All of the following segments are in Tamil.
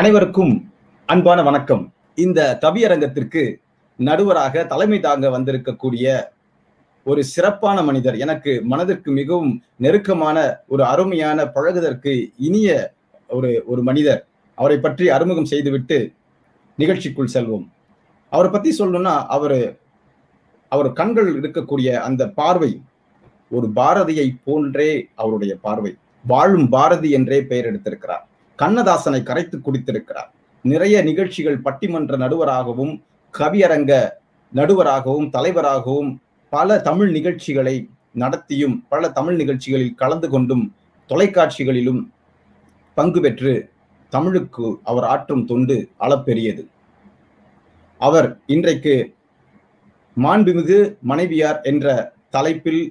அனைவருக்கும் அன்பான வணக்கம். இந்த கவியரங்கத்திற்கு நடுவராக தலைமை தாங்க வந்திருக்கக்கூடிய ஒரு சிறப்பான மனிதர் எனக்கு மனதிற்கு மிகவும் நெருக்கமான ஒரு அருமையான பழகுதற்கு இனிய ஒரு ஒரு மனிதர். அவரை பற்றி அறிமுகம் செய்துவிட்டு நிகழ்ச்சிக்குள் செல்வோம். அவரை பத்தி சொல்லணும்னா அவர் அவர் கண்கள் இருக்கக்கூடிய அந்த பார்வை ஒரு பாரதியை போன்றே அவருடைய பார்வை. வாழும் பாரதி என்றே பெயர் எடுத்திருக்கிறார். கண்ணதாசனை கரைத்து குடித்திருக்கிறார். நிறைய நிகழ்ச்சிகள் பட்டிமன்ற நடுவராகவும் கவியரங்க நடுவராகவும் தலைவராகவும் பல தமிழ் நிகழ்ச்சிகளை நடத்தியும் பல தமிழ் நிகழ்ச்சிகளில் கலந்து கொண்டும் தொலைக்காட்சிகளிலும் பங்கு பெற்று தமிழுக்கு அவர் ஆற்றும் தொண்டு அளப்பெரியது. அவர் இன்றைக்கு மாண்புமிகு மனைவியார் என்ற தலைப்பில்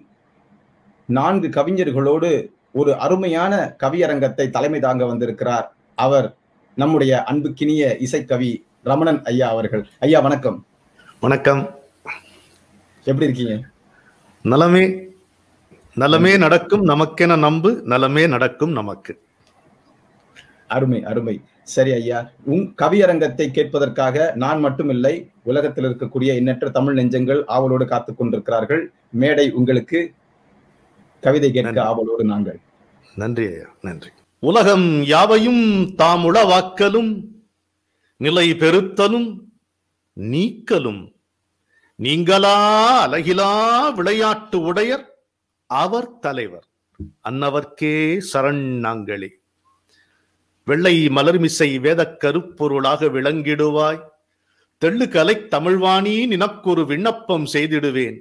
நான்கு கவிஞர்களோடு ஒரு அருமையான கவியரங்கத்தை தலைமை தாங்க வந்திருக்கிறார் அவர் நம்முடைய அன்புக்கினிய இசைக்கவி ரமணன் ஐயா அவர்கள். ஐயா வணக்கம். வணக்கம். எப்படி இருக்கீங்க? நலமே நலமே நடக்கும் நமக்கென நம்பு நலமே நடக்கும் நமக்கு. அருமை அருமை. சரி ஐயா உன் கவியரங்கத்தை கேட்பதற்காக நான் மட்டுமில்லை உலகத்தில் இருக்கக்கூடிய எண்ணற்ற தமிழ் நெஞ்சங்கள் ஆவலோடு காத்துக் கொண்டிருக்கிறார்கள். மேடை உங்களுக்கு கவிதை கேட்க நன்றி. ஆவலோடு நாங்கள். நன்றி ஐயா நன்றி. உலகம் யாவையும் தாம் உளவாக்கலும் நிலை பெருத்தலும் நீக்கலும். நீங்களா அலகிலா விளையாட்டு உடையர் அவர் தலைவர். அன்னவர்க்கே சரண் நாங்களே. வெள்ளை மலர்மிசை வேதக் கருப்பொருளாக விளங்கிடுவாய். தெள்ளு கலை தமிழ்வாணி நினக்கொரு விண்ணப்பம் செய்திடுவேன்.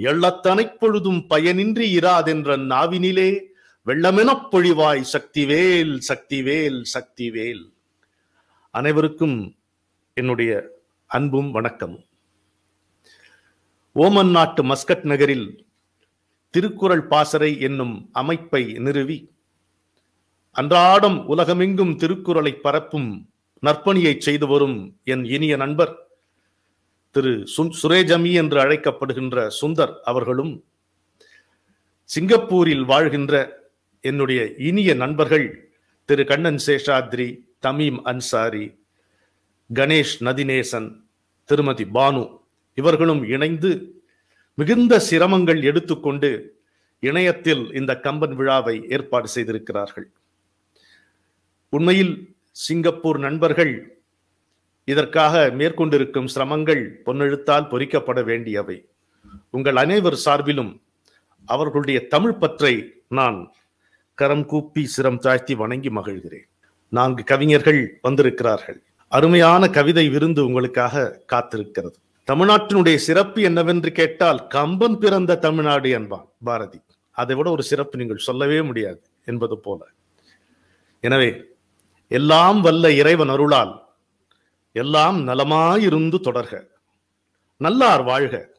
எள்ளத்தனை பொழுதும் பயனின்றி இராதென்ற நாவினிலே வெள்ளமெனப் பொழிவாய் சக்திவேல் சக்திவேல் சக்திவேல். அனைவருக்கும் என்னுடைய அன்பும் வணக்கமும். ஓமன் நாட்டு மஸ்கட் நகரில் திருக்குறள் பாசறை என்னும் அமைப்பை நிறுவி அன்றாடம் உலகமெங்கும் திருக்குறளை பரப்பும் நற்பணியை செய்து வரும் என் இனிய நண்பர் திரு சுன் சுரேஜமி என்று அழைக்கப்படுகின்ற சுந்தர் அவர்களும் சிங்கப்பூரில் வாழ்கின்ற என்னுடைய இனிய நண்பர்கள் திரு கண்ணன் சேஷாத்ரி தமீம் அன்சாரி கணேஷ் நதிநேசன் திருமதி பானு இவர்களும் இணைந்து மிகுந்த சிரமங்கள் எடுத்துக்கொண்டு இணையத்தில் இந்த கம்பன் விழாவை ஏற்பாடு செய்திருக்கிறார்கள். உண்மையில் சிங்கப்பூர் நண்பர்கள் இதற்காக மேற்கொண்டிருக்கும் சிரமங்கள் பொன்னெழுத்தால் பொறிக்கப்பட வேண்டியவை. உங்கள் அனைவர் சார்பிலும் அவர்களுடைய தமிழ் பற்றை நான் கரம் கூப்பி சிரம் தாழ்த்தி வணங்கி மகிழ்கிறேன். நான்கு கவிஞர்கள் வந்திருக்கிறார்கள். அருமையான கவிதை விருந்து உங்களுக்காக காத்திருக்கிறது. தமிழ்நாட்டினுடைய சிறப்பு என்னவென்று கேட்டால் கம்பன் பிறந்த தமிழ்நாடு என்பான் பாரதி. அதை விட ஒரு சிறப்பு நீங்கள் சொல்லவே முடியாது என்பது போல. எனவே எல்லாம் வல்ல இறைவன் அருளால் எல்லாம் நலமாயிருந்து தொடர்க. நல்லார் வாழ்க.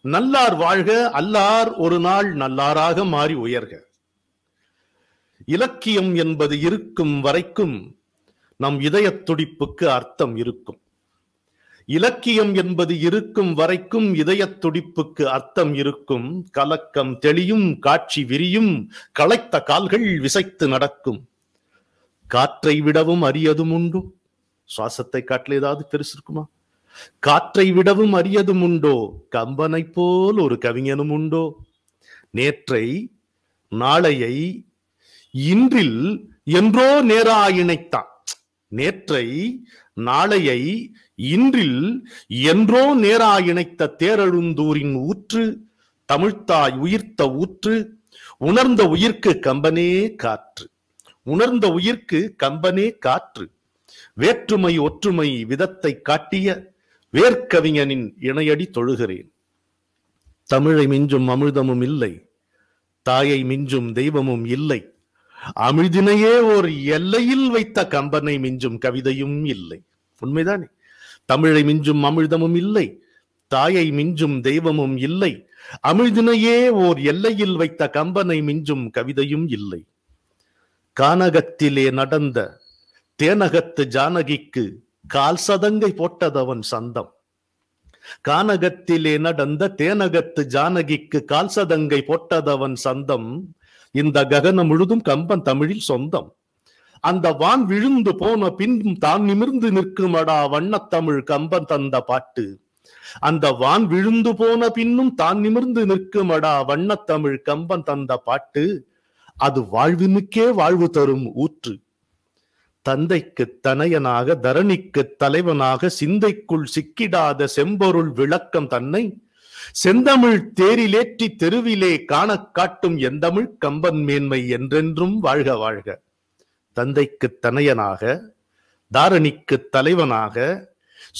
நல்லார் வாழ்க அல்லார் ஒரு நாள் நல்லாராக மாறி உயர்க. இலக்கியம் என்பது இருக்கும் வரைக்கும் நம் இதய துடிப்புக்கு அர்த்தம் இருக்கும். இலக்கியம் என்பது இருக்கும் வரைக்கும் இதய துடிப்புக்கு அர்த்தம் இருக்கும். கலக்கம் தெளியும் காட்சி விரியும் களைத்த கால்கள் விசைத்து நடக்கும். காற்றை விடவும் அரியதும் உண்டு. சுவாசத்தை காட்டில் ஏதாவது பெருசு இருக்குமா? காற்றை விடவும் அரியதும் உண்டோ? கம்பனை போல் ஒரு கவிஞனும் உண்டோ? நேற்றை நாளையை இன்றில் என்றோ நேரா இணைத்தான். நேற்றை நாளையை இன்றில் என்றோ நேரா இணைத்த தேரழுந்தூரின் ஊற்று தமிழ்த்தாய் உயிர்த்த ஊற்று உணர்ந்த உயிர்க்கு கம்பனே காற்று. உணர்ந்த உயிர்க்கு கம்பனே காற்று. வேற்றுமை ஒற்றுமை விதத்தை காட்டிய வேர்க்கவிஞனின் இணையடி தொழுகிறேன். தமிழை மிஞ்சும் அமிர்தமும் இல்லை தாயை மிஞ்சும் தெய்வமும் இல்லை அமிழ்தினையே ஓர் எல்லையில் வைத்த கம்பனை மிஞ்சும் கவிதையும் இல்லை. உண்மைதானே? தமிழை மிஞ்சும் அமிழ்தமும் இல்லை தாயை மிஞ்சும் தெய்வமும் இல்லை அமிழ்தினையே ஓர் எல்லையில் வைத்த கம்பனை மிஞ்சும் கவிதையும் இல்லை. கானகத்திலே நடந்த தேனகத்து ஜானகிக்கு கால் சதங்கை போட்டதவன் சந்தம். கானகத்திலே நடந்த தேனகத்து ஜானகிக்கு கால் சதங்கை போட்டதவன் சந்தம். இந்த ககனம் முழுதும் கம்பன் தமிழில் சொந்தம். அந்த வான் விழுந்து போன பின் தான் நிமிர்ந்து நிற்குமடா வண்ணத்தமிழ் கம்பன் தந்த பாட்டு. அந்த வான் விழுந்து போன பின்னும் தான் நிமிர்ந்து நிற்குமடா வண்ணத்தமிழ் கம்பன் தந்த பாட்டு. அது வாழ்வினுக்கே வாழ்வு தரும் ஊற்று. தந்தைக்கு தனையனாக தரணிக்கு தலைவனாக சிந்தைக்குள் சிக்கிடாத செம்பொருள் விளக்கம் தன்னை செந்தமிழ் தேரிலேற்றி தெருவிலே காண காட்டும் எந்தமிழ் கம்பன் மேன்மை என்றென்றும் வாழ்க வாழ்க. தந்தைக்கு தனையனாக தாரணிக்கு தலைவனாக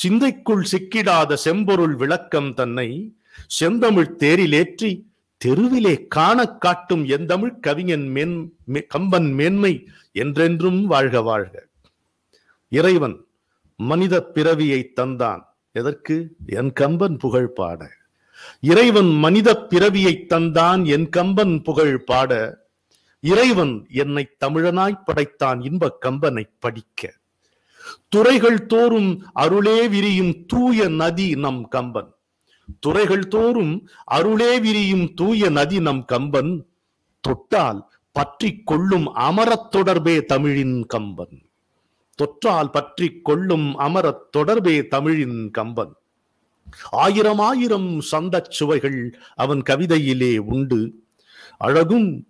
சிந்தைக்குள் சிக்கிடாத செம்பொருள் விளக்கம் தன்னை செந்தமிழ் தேரிலேற்றி தெருவிலே காண காட்டும் எந்தமிழ் கவிஞன் மேன் மே- கம்பன் மேன்மை என்றென்றும் வாழ்க வாழ்க. இறைவன் மனித பிறவியை தந்தான். எதற்கு? என் கம்பன் புகழ் பாட. இறைவன் மனித பிறவியை தந்தான் என் கம்பன் புகழ் பாட. இறைவன் என்னை தமிழனாய் படைத்தான் இன்பக் கம்பனை படிக்க. துறைகள் தோறும் அருளே விரியும் தூய நதி நம் கம்பன். துறைகள் தோறும் அருளே விரியும் தூய நதி நம் கம்பன் தொட்டால் பற்றி கொள்ளும் அமரத் தொடர்பே தமிழின் கம்பன். தொற்றால் பற்றி கொள்ளும் அமரத் தொடர்பே தமிழின் கம்பன். ஆயிரம் ஆயிரம் சந்தச் சுவைகள் அவன் கவிதையிலே உண்டு. அழகும்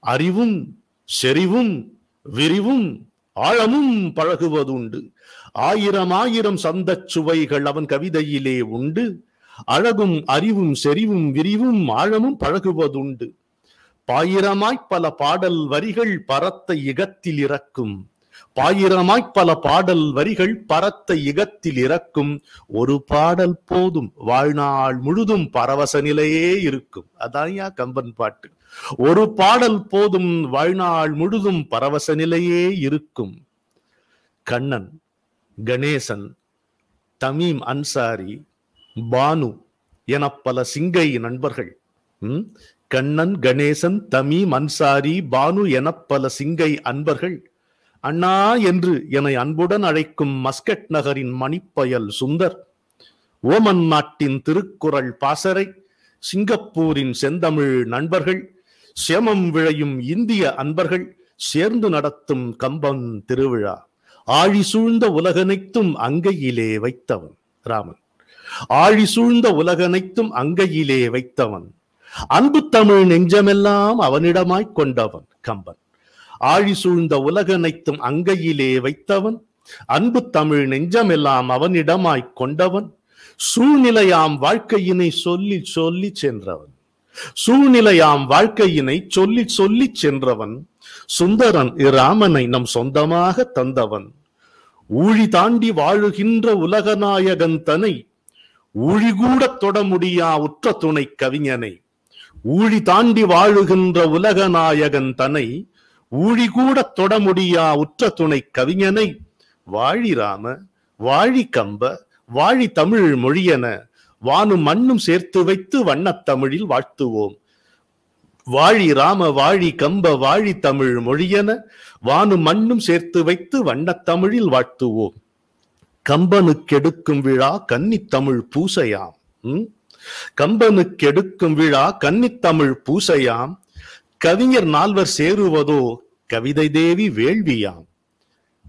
அறிவும் செறிவும் விரிவும் ஆழமும் பழகுவதுண்டு. ஆயிரம் ஆயிரம் சந்தச் சுவைகள் அவன் கவிதையிலே உண்டு. அழகும் அறிவும் செறிவும் விரிவும் ஆழமும் பழகுவதுண்டு. பாயிரமாய்ப் பல பாடல் வரிகள் பரத்த இகத்தில் இறக்கும். பாயிரமாய்ப் பல பாடல் வரிகள் பரத்த இகத்தில் இறக்கும். ஒரு பாடல் போதும் வாழ்நாள் முழுதும் பரவச நிலையே இருக்கும். அதான்யா கம்பன் பாட்டு. ஒரு பாடல் போதும் வாழ்நாள் முழுதும் பரவச நிலையே இருக்கும். கண்ணன் கணேசன் தமீம் அன்சாரி பானு என பல சிங்கை நண்பர்கள். ம்? கண்ணன் கணேசன் தமி மன்சாரி பானு என பல சிங்கை அன்பர்கள். அண்ணா என்று என்னை அன்புடன் அழைக்கும் மஸ்கட் நகரின் மணிப்பயல் சுந்தர். ஓமன் நாட்டின் திருக்குறள் பாசறை சிங்கப்பூரின் செந்தமிழ் நண்பர்கள் சேமம் விளையும் இந்திய அன்பர்கள் சேர்ந்து நடத்தும் கம்பன் திருவிழா. ஆழி சூழ்ந்த உலகனைத்தும் அங்கையிலே வைத்தவன் ராமன். ஆழி சூழ்ந்த உலகனைத்தும் அங்கையிலே வைத்தவன். அன்பு தமிழ் நெஞ்சமெல்லாம் அவனிடமாய்க் கொண்டவன் கம்பன். ஆழி சூழ்ந்த உலகனைத்தும் அங்கையிலே வைத்தவன். அன்பு தமிழ் நெஞ்சமெல்லாம் அவனிடமாய்க் கொண்டவன். சூழ்நிலையாம் வாழ்க்கையினை சொல்லி சொல்லி சென்றவன். சூழ்நிலையாம் வாழ்க்கையினை சொல்லி சொல்லி சென்றவன். சுந்தரன் இராமனை நம் சொந்தமாக தந்தவன். ஊழி தாண்டி வாழுகின்ற உலகநாயகன் தனை ஊழிகூட தொட முடியா உற்ற துணை கவிஞனை. ஊழி தாண்டி வாழுகின்ற உலக நாயகன் தனை ஊழிகூட தொட முடியா உற்ற துணை கவிஞனை. வாழி ராம வாழி கம்ப வாழி தமிழ் மொழியென வானும் மண்ணும் சேர்த்து வைத்து வண்ணத்தமிழில் வாழ்த்துவோம். வாழி ராம வாழி கம்ப வாழி தமிழ் மொழியென வானும் மண்ணும் சேர்த்து வைத்து வண்ணத்தமிழில் வாழ்த்துவோம். கம்பனுக்கெடுக்கும் விழா கன்னித்தமிழ் பூசையாம். ம்? கம்பனுக்கெடுக்கும் விழா கன்னித்தமிழ் பூசையாம். கவிஞர் நால்வர் சேருவதோ கவிதை தேவி வேள்வியாம்.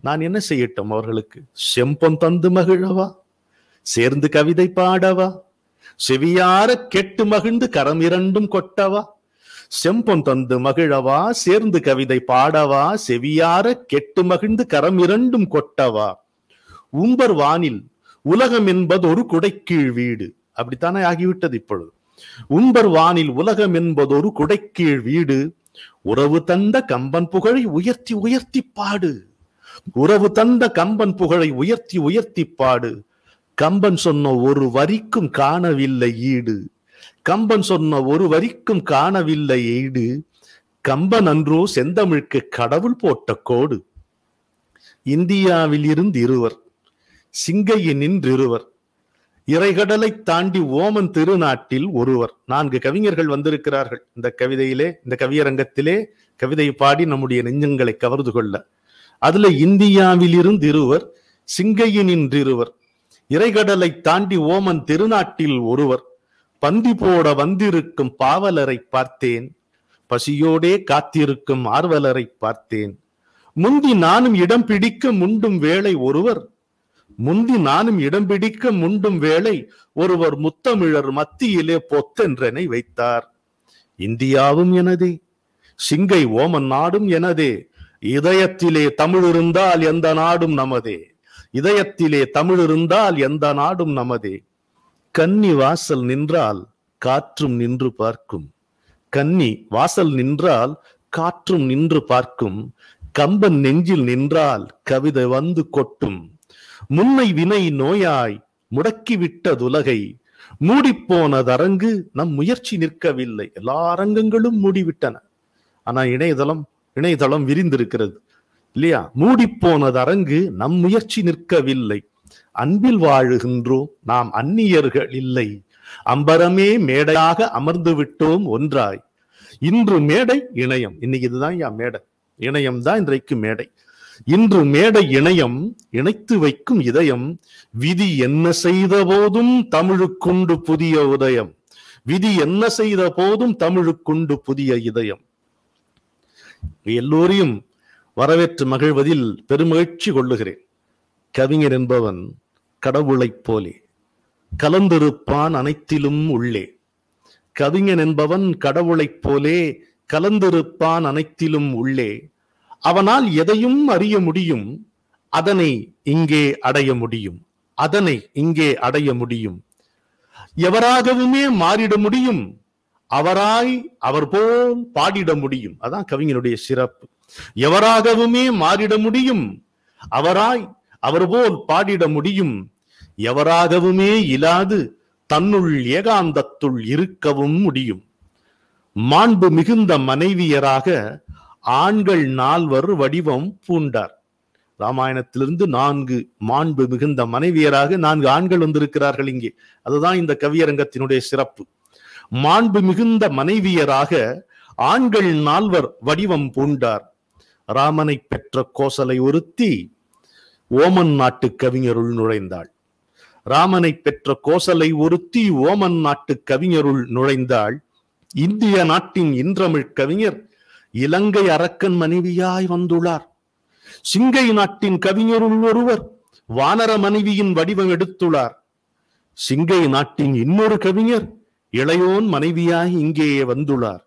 நான் என்ன செய்யட்டும் அவர்களுக்கு? செம்பொன் தந்து மகிழவா? சேர்ந்து கவிதை பாடவா? செவியார கெட்டு மகிழ்ந்து கரம் இரண்டும் கொட்டவா? செம்பொன் தந்து மகிழவா? சேர்ந்து கவிதை பாடவா? செவியார கெட்டு மகிழ்ந்து கரம் இரண்டும் கொட்டவா? உம்பர் வானில் உலகம் என்பது ஒரு குடைக்கீழ் வீடு. அப்படித்தானே ஆகிவிட்டது இப்பொழுது. உம்பர் வானில் உலகம் என்பது ஒரு குடைக்கீழ் வீடு. உறவு தந்த கம்பன் புகழை உயர்த்தி உயர்த்தி பாடு. உறவு தந்த கம்பன் புகழை உயர்த்தி உயர்த்தி பாடு. கம்பன் சொன்ன ஒரு வரிக்கும் காணவில்லை ஈடு. கம்பன் சொன்ன ஒரு வரிக்கும் காணவில்லை ஈடு. கம்பன் அன்றோ செந்தமிழ்க்கு கடவுள் போட்ட கோடு. இந்தியாவில் இருந்து இருவர். சிங்கையினின் இருவர் இறைகடலை தாண்டி ஓமன் திருநாட்டில் ஒருவர். நான்கு கவிஞர்கள் வந்திருக்கிறார்கள். இந்த கவிதையிலே இந்த கவியரங்கத்திலே கவிதை பாடி நம்முடைய நெஞ்சங்களை கவர்ந்து கொள்ள. அதுல இந்தியாவிலிருந்து இருவர் சிங்கையினின்றிருவர். இறைகடலை தாண்டி ஓமன் திருநாட்டில் ஒருவர். பந்தி போட வந்திருக்கும் பாவலரை பார்த்தேன். பசியோடே காத்திருக்கும் ஆர்வலரை பார்த்தேன். முந்தி நானும் இடம் பிடிக்க முண்டும் வேளை ஒருவர். முந்தி நானும் இடம் பிடிக்க முண்டும் வேளை ஒருவர் முத்தமிழர் மத்தியிலே பொத்தென்றனை வைத்தார். இந்தியாவும் எனதே சிங்கை ஓமன் நாடும் எனதே இதயத்திலே தமிழ் இருந்தால் எந்த நாடும் நமதே இதயத்திலே தமிழ் இருந்தால் எந்த நாடும் நமதே. கன்னி வாசல் நின்றால் காற்றும் நின்று பார்க்கும் கன்னி வாசல் நின்றால் காற்றும் நின்று பார்க்கும் கம்பன் நெஞ்சில் நின்றால் கவிதை வந்து கொட்டும் முன்னை வினை நோயாய் முடக்கிவிட்டதுலகை மூடிப்போனதரங்கு நம் முயற்சி நிற்கவில்லை. எல்லா அரங்கங்களும் மூடிவிட்டன. ஆனா இணையதளம் இணையதளம் விரிந்திருக்கிறது. இல்லையா? மூடிப்போனது அரங்கு நம் முயற்சி நிற்கவில்லை. அன்பில் வாழுகின்றோம் நாம் அந்நியர்கள் இல்லை. அம்பரமே மேடையாக அமர்ந்து விட்டோம் ஒன்றாய். இன்று மேடை இணையம். இன்னைக்கு இதுதான் யா மேடை. இணையம் தான் இன்றைக்கு மேடை. இன்று மேடை இணையம் இணைத்து வைக்கும் இதயம். விதி என்ன செய்த போதும் தமிழுக்குண்டு புதிய உதயம். விதி என்ன செய்த போதும் தமிழுக்குண்டு புதிய இதயம். எல்லோரையும் வரவேற்று மகிழ்வதில் பெருமகிழ்ச்சி கொள்ளுகிறேன். கவிஞர் என்பவன் கடவுளைப் போலே கலந்திருப்பான் அனைத்திலும் உள்ளே. கவிஞன் என்பவன் கடவுளைப் போலே கலந்திருப்பான் அனைத்திலும் உள்ளே. அவனால் எதையும் அறிய முடியும் அதனை இங்கே அடைய முடியும் அதனை இங்கே அடைய முடியும். எவராகவுமே மாறிட முடியும் அவராய் அவர் போல் பாடிட முடியும். அதான் கவிஞனுடைய சிறப்பு. எவராகவுமே மாறிட முடியும் அவராய் அவர் போல் பாடிட முடியும். எவராகவுமே இல்லாது தன்னுள் ஏகாந்தத்துள் இருக்கவும் முடியும். மாண்பு மிகுந்த மனைவியராக ஆண்கள் நால்வர் வடிவம் பூண்டார். ராமாயணத்திலிருந்து நான்கு மாண்பு மிகுந்த மனைவியராக நான்கு ஆண்கள் வந்திருக்கிறார்கள் இங்கே. அதுதான் இந்த கவியரங்கத்தினுடைய சிறப்பு. மாண்பு மிகுந்த மனைவியராக ஆண்கள் நால்வர் வடிவம் பூண்டார். ராமனை பெற்ற கோசலை ஒருத்தி ஓமன் நாட்டு கவிஞருள் நுழைந்தாள். ராமனை பெற்ற கோசலை ஒருத்தி ஓமன் நாட்டு கவிஞருள் நுழைந்தாள். இந்திய நாட்டின் இன்றமிழ் கவிஞர் இலங்கை அரக்கன் மனைவியாய் வந்துள்ளார். சிங்கை நாட்டின் கவிஞருள் ஒருவர் வானர மனைவியின் வடிவம் எடுத்துள்ளார். சிங்கை நாட்டின் இன்னொரு கவிஞர் இளையோன் மனைவியாய் இங்கே வந்துள்ளார்.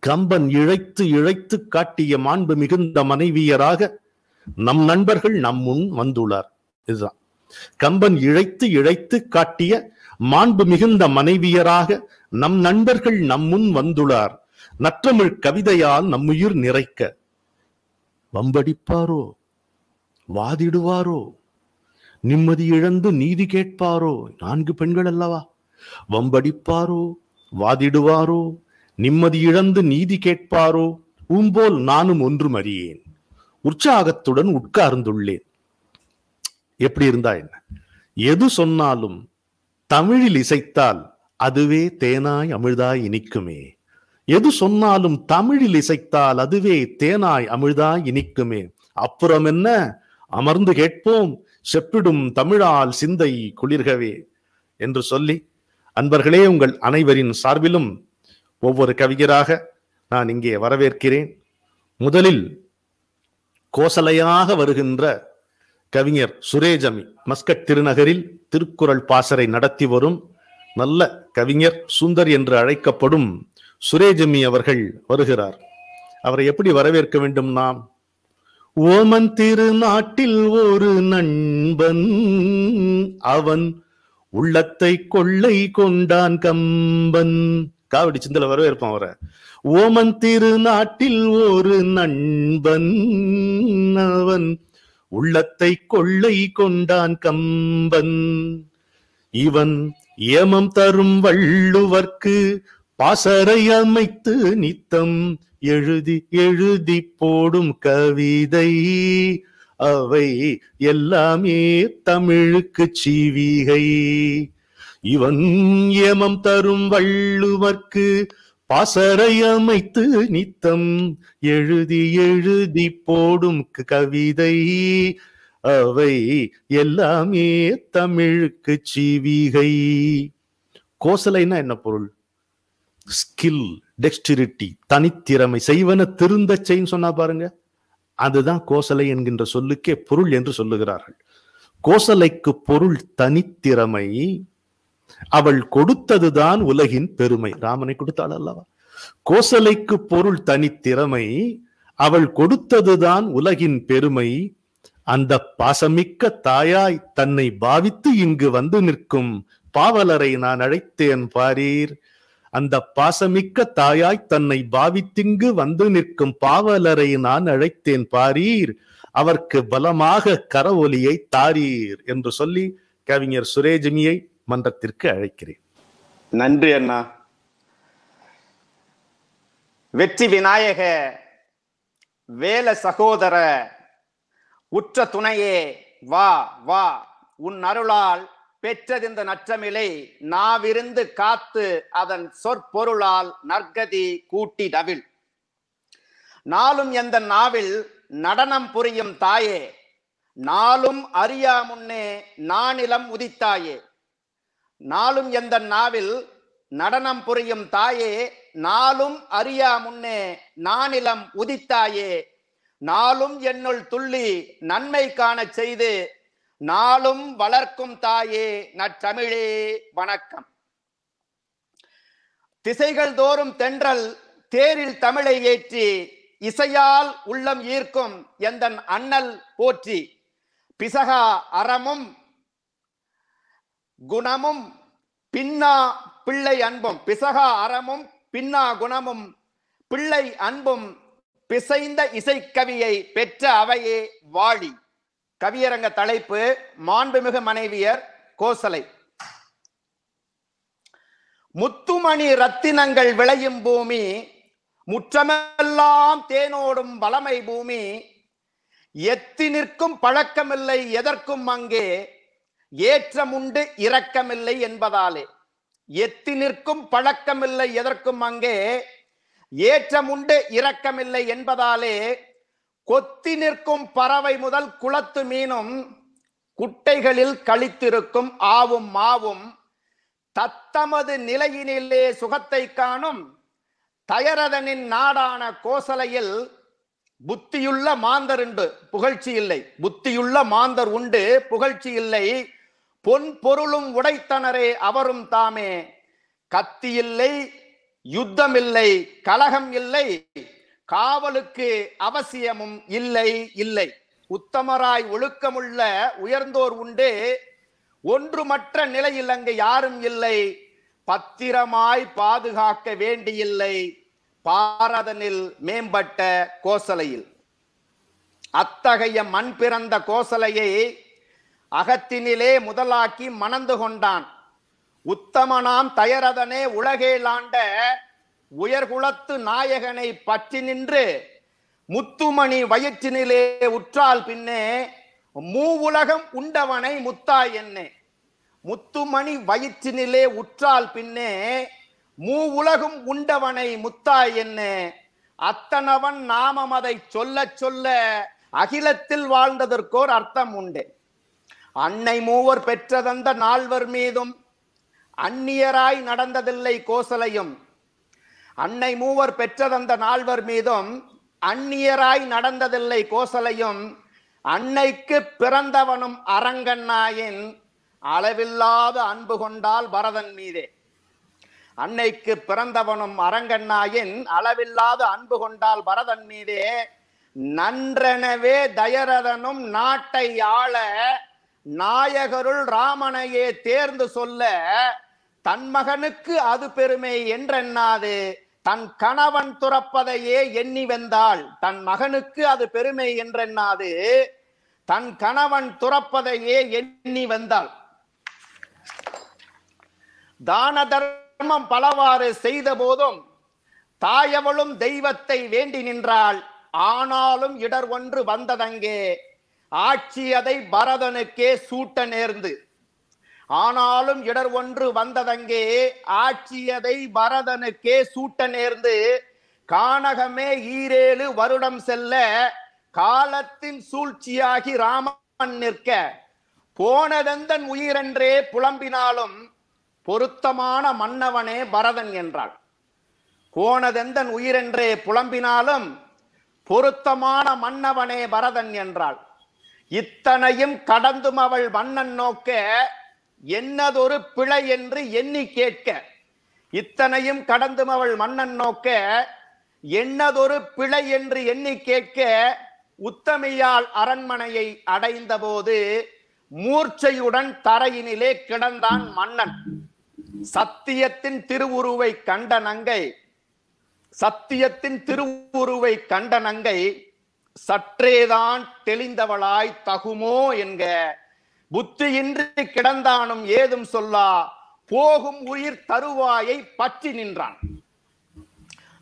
கம்பன் இழைத்து இழைத்து காட்டிய மாண்பு மிகுந்த மனைவியராக நம் நண்பர்கள் நம் முன் வந்துள்ளார். இதுதான். கம்பன் இழைத்து இழைத்து காட்டிய மாண்பு மிகுந்த மனைவியராக நம் நண்பர்கள் நம் முன் வந்துள்ளார். நற்றமிழ் கவிதையால் நம்முயிர் நிறைக்க. வம்படிப்பாரோ? வாதிடுவாரோ? நிம்மதி இழந்து நீதி கேட்பாரோ? நான்கு பெண்கள் அல்லவா? வம்படிப்பாரோ? வாதிடுவாரோ? நிம்மதி இழந்து நீதி கேட்பாரோ? உம்போல் நானும் ஒன்றும் அறியேன். உற்சாகத்துடன் உட்கார்ந்துள்ளேன். எப்படி இருந்தா என்ன? எது சொன்னாலும் தமிழில் இசைத்தால் அதுவே தேனாய் அமிழ்தாய் இனிக்குமே. எது சொன்னாலும் தமிழில் இசைத்தால் அதுவே தேனாய் அமிழ்தாய் இனிக்குமே. அப்புறம் என்ன? அமர்ந்து கேட்போம். செப்பிடும் தமிழால் சிந்தை குளிர்கவே என்று சொல்லி அன்பர்களே உங்கள் அனைவரின் சார்பிலும் ஒவ்வொரு கவிஞராக நான் இங்கே வரவேற்கிறேன். முதலில் கோசலையாக வருகின்ற கவிஞர் சுரேஜமி. மஸ்கட் திருநகரில் திருக்குறள் பாசறை நடத்தி வரும் நல்ல கவிஞர் சுந்தர் என்று அழைக்கப்படும் சுரேஜமி அவர்கள் வருகிறார். அவரை எப்படி வரவேற்க வேண்டும் நாம்? ஓமன் திருநாட்டில் ஒரு நண்பன். அவன் உள்ளத்தை கொள்ளை கொண்டான் கம்பன். காவடி சிந்தல வரவேற்பான் அவரை. ஓமன் திருநாட்டில் ஒரு நண்பன். அவன் உள்ளத்தை கொள்ளை கொண்டான் கம்பன். இவன் ஏமம் தரும் வள்ளுவர்க்கு பாசறை அமைத்து நித்தம் எழுதி எழுதி போடும் கவிதை. அவை எல்லாமே தமிழுக்கு சீவிகை. இவன் ஏமம் தரும் வள்ளுவர்க்கு பாசறை அமைத்து நித்தம் எழுதி எழுதி போடும் கவிதை. அவை எல்லாமே தமிழுக்கு சீவிகை. கோசலைன்னா என்ன பொருள்? ஸ்கில் டெக்ஸ்டிரிட்டி தனித்திறமை செய்வன திருந்த செய்ன்னு சொன்னா பாருங்க. அதுதான் கோசலை என்கின்ற சொல்லுக்கே பொருள் என்று சொல்லுகிறார்கள். கோசலைக்கு பொருள் தனித்திறமை அவள் கொடுத்ததுதான் உலகின் பெருமை. ராமனை கொடுத்தாள் அல்லவா? கோசலைக்கு பொருள் தனித்திறமை அவள் கொடுத்ததுதான் உலகின் பெருமை. அந்த பாசமிக்க தாயாய் தன்னை பாவித்து இங்கு வந்து நிற்கும் பாவலரை நான் அழைத்தேன் பாரீர். அந்த பாசமிக்க தாயாய் தன்னை பாவித்திங்கு வந்து நிற்கும் பாவலரை நான் அழைத்தேன் பாரீர். அவர்க்கு பலமாக கரவொலியை தாரீர் என்று சொல்லி கவிஞர் சுரேஜமியை மன்றத்திற்கு அழைக்கிறேன். நன்றி அண்ணா. வெற்றி விநாயக வேல சகோதர உற்ற துணையே வா வா உன் அருளால் பெற்றது இந்த நற்றமிலை நாவிருந்து காத்து அதன் சொற்பொருளால் நற்கதி கூட்டி டவில் நாளும் எந்த நாவில் நடனம் புரியும் தாயே நாளும் அறியா முன்னே நானிலம் உதித்தாயே. நாளும் எந்த நாவில் நடனம் புரியும் தாயே நாளும் அறியா முன்னே நானிலம் உதித்தாயே. நாளும் என்னுள் துள்ளி நன்மை காணச் செய்து நாளும் வளர்க்கும் தாயே நற்றமிழே வணக்கம். திசைகள் தோறும் தென்றல் தேரில் தமிழை ஏற்றி இசையால் உள்ளம் ஈர்க்கும் எந்தன் அண்ணல் போற்றி. பிசகா அறமும் குணமும் பின்னா பிள்ளை அன்பும். பிசகா அறமும் பின்னா குணமும் பிள்ளை அன்பும் பிசைந்த இசைக்கவியை பெற்ற அவையே வாழி. கவியரங்க தலைப்பு மாண்புமிகு மனைவியர் கோசலை. முத்துமணி ரத்தினங்கள் விளையும் பூமி முற்றமெல்லாம் தேனோடும் வளமை பூமி எத்தி நிற்கும் பழக்கமில்லை எதற்கும் அங்கே ஏற்றமுண்டு இரக்கமில்லை என்பதாலே. எத்தி நிற்கும் பழக்கமில்லை எதற்கும் அங்கே ஏற்றமுண்டு இரக்கமில்லை என்பதாலே கொத்தி நிற்கும் பறவை முதல் குளத்து மீனும் குட்டைகளில் கழித்திருக்கும் ஆவும் மாவும் தத்தமது நிலையினிலே சுகத்தை காணும் தயரதனின் நாடான கோசலையில் புத்தியுள்ள மாந்தர் உண்டு புகழ்ச்சி இல்லை. புத்தியுள்ள மாந்தர் உண்டு புகழ்ச்சி இல்லை. பொன் பொருளும் உடைத்தனரே அவரும் தாமே. கத்தி இல்லை யுத்தம் இல்லை கலகம் இல்லை. காவலுக்கு அவசியமும் இல்லை இல்லை. உத்தமராய் ஒழுக்கமுள்ள உயர்ந்தோர் உண்டு. ஒன்றுமற்ற நிலையில் அங்கு யாரும் இல்லை. பத்திரமாய் பாதுகாக்க வேண்டியில்லை. பாரதனில் மேம்பட்ட கோசலையில். அத்தகைய மண் பிறந்த கோசலையை அகத்தினிலே முதலாக்கி மணந்து கொண்டான். உத்தமனாம் தயரதனே உலகேலாண்ட உயர்குலத்து நாயகனை பற்றி நின்று முத்துமணி வயிற்றினிலே உற்றால் பின்னே மூவுலகம் உண்டவனை முத்தா என்னே. முத்துமணி வயிற்றினிலே உற்றால் பின்னே மூவுலகும் உண்டவனை முத்தா என்ன. அத்தனவன் நாமம் அதை சொல்ல சொல்ல அகிலத்தில் வாழ்ந்ததற்கோர் அர்த்தம் உண்டு. அன்னை மூவர் பெற்றதந்த நால்வர் மீதும் அந்நியராய் நடந்ததில்லை கோசலையும் அன்னை மூவர் பெற்றதந்த நால்வர் மீதும் அந்நியராய் நடந்ததில்லை கோசலையும் அன்னைக்கு பிறந்தவனும் அரங்கண்ணாயின் அளவில்லாத அன்பு கொண்டால் பரதன் மீதே. அன்னைக்கு பிறந்தவனும் அரங்கண்ணாயின் அளவில்லாத அன்பு கொண்டால் பரதன் மீதே. நன்றெனவே தயரதனும் நாட்டை ஆள நாயகருள் ராமனையே தேர்ந்து சொல்ல தன் மகனுக்கு அது பெருமை என்றெண்ணாது தன் கணவன் துறப்பதையே எண்ணி வெந்தாள் தன் மகனுக்கு அது பெருமை என்றெண்ணாது தன் கணவன் துறப்பதையே எண்ணி வந்தாள் தான தர்மம் பலவாறு செய்த போதும் தாயவளும் தெய்வத்தை வேண்டி நின்றாள். ஆனாலும் இடர் ஒன்று வந்ததங்கே ஆட்சி அதை பரதனுக்கே சூட்ட நேர்ந்து. ஆனாலும் இடர் ஒன்று வந்ததங்கே ஆட்சியதை பரதனுக்கே சூட்ட நேர்ந்து கானகமே ஈரேழு வருடம் செல்ல காலத்தின் சூழ்ச்சியாகி ராமன் நிற்க போனதெந்தன் உயிரென்றே புலம்பினாலும் பொருத்தமான மன்னவனே பரதன் என்றாள். போனதெந்தன் உயிரென்றே புலம்பினாலும் பொருத்தமான மன்னவனே பரதன் என்றாள். இத்தனையும் கடந்தும் அவள் மன்னன் நோக்க என்னதொரு பிழை என்று எண்ணி கேட்க இத்தனையும் கடந்தும் அவள் மன்னன் நோக்க என்னதொரு பிழை என்று எண்ணி கேட்க உத்தமையால் அரண்மனையை அடைந்த போது மூர்ச்சையுடன் தரையினிலே கிடந்தான் மன்னன். சத்தியத்தின் திருவுருவை கண்ட நங்கை சத்தியத்தின் திருவுருவை கண்ட நங்கை சற்றேதான் தெளிந்தவளாய் தகுமோ என்க புத்தியின்றி கிடந்தானும் ஏதும் சொல்லா போகும் உயிர் தருவாயை பற்றி நின்றான்.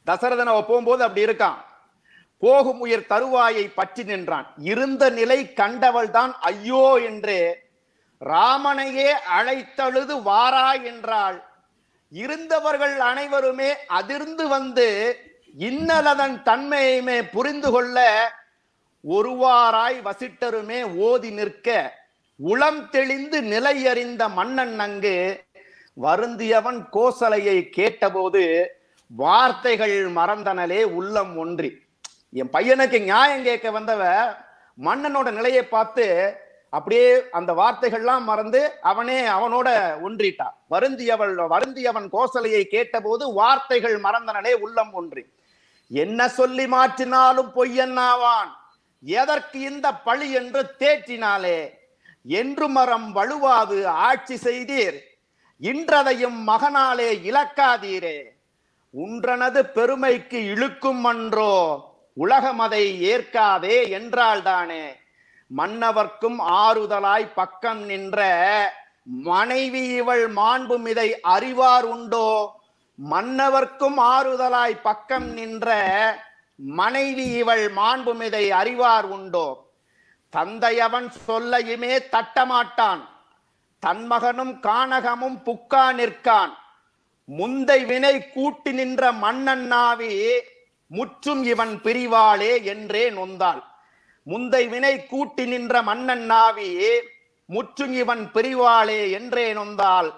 தசரதன் அவ போகும்போது அப்படி இருக்கான். போகும் உயிர் தருவாயை பற்றி நின்றான். இருந்த நிலை கண்டவள் தான் ஐயோ என்று ராமனையே அழைத்தழுது வாரா என்றாள். இருந்தவர்கள் அனைவருமே அதிர்ந்து வந்து இன்னலதன் தன்மையுமே புரிந்து கொள்ள ஒருவாராய் வசிட்டருமே ஓதி நிற்க உளம் தெளிந்து நிலையறிந்த மன்னன் அங்கு வருந்தியவன் கோசலையை கேட்டபோது வார்த்தைகள் மறந்தனலே உள்ளம் ஒன்றி. என் பையனுக்கு நியாயம் கேட்க வந்தவ மன்னனோட நிலையை பார்த்து அப்படியே அந்த வார்த்தைகள்லாம் மறந்து அவனே அவனோட ஒன்றிட்டான். வருந்தியவள் வருந்தியவன் கோசலையை கேட்டபோது வார்த்தைகள் மறந்தனலே உள்ளம் ஒன்றி. என்ன சொல்லி மாற்றினாலும் பொய்யன்னாவான் எதற்கு இந்த பழி என்று தேற்றினாலே என்று மரம் வலுவாது ஆட்சி செய்தீர். இன்றதையும் மகனாலே இழக்காதீரே. உன்றனது பெருமைக்கு இழுக்கும் அன்றோ உலகம் அதை ஏற்காதே என்றால்தானே மன்னவர்க்கும் ஆறுதலாய் பக்கம் நின்ற மனைவி இவள் மாண்பும் இதை அறிவார் உண்டோ? மன்னவர்க்கும் ஆறுதலாய் பக்கம் நின்ற மனைவி இவள் மாண்புமிதை அறிவார் உண்டோ? தந்தையவன் சொல்லையுமே தட்டமாட்டான். தன் மகனும் கானகமும் புக்கா நிற்கான். முந்தை வினை கூட்டி நின்ற மன்னன்னாவே முற்றும் இவன் பிரிவாளே என்றே நொந்தாள். முந்தை வினை கூட்டி நின்ற மன்னன்னாவே முற்றும் இவன் பிரிவாளே என்றே நொந்தாள்.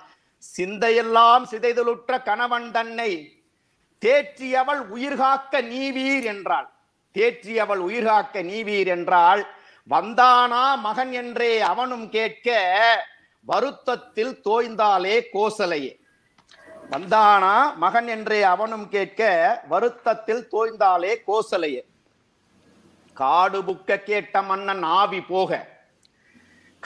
சிந்தையெல்லாம் சிதைதலுற்ற கணவன் தன்னை தேற்றியவள் உயிர்காக்க நீவீர் என்றாள். தேற்றியவள் உயிர்காக்க நீவீர் என்றாள் வந்தானா மகன் என்றே அவனும் கேட்க வருத்தத்தில் தோய்ந்தாலே கோசலையே வந்தானா மகன் என்றே அவனும் கேட்க வருத்தத்தில் தோய்ந்தாலே கோசலையே காடு புக்க கேட்ட மன்னன் ஆவி போக.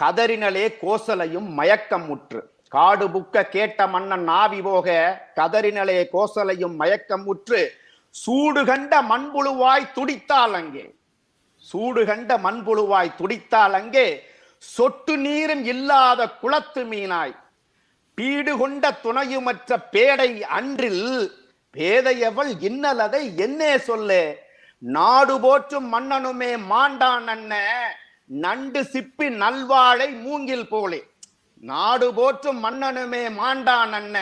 கதறினலே கோசலையும் மயக்கம் முற்று காடு புக்க கேட்ட மன்னன் ஆவி போக. கதறினலே கோசலையும் மயக்கம் முற்று சூடு கண்ட மண்புழுவாய் துடித்தாள் அங்கே. சூடு கண்ட மண்புழுவாய் துடித்தால் அங்கே சொட்டு நீரும் இல்லாத குளத்து மீனாய். பீடு கொண்ட துணையுமற்ற பேடை அன்றில் பேதையவள் இன்னலதை என்னே சொல்லு? நாடு போற்றும் மன்னனுமே மாண்டான் அண்ண நண்டு சிப்பி நல்வாழை மூங்கில் போலே. நாடு போற்றும் மன்னனுமே மாண்டான் அண்ண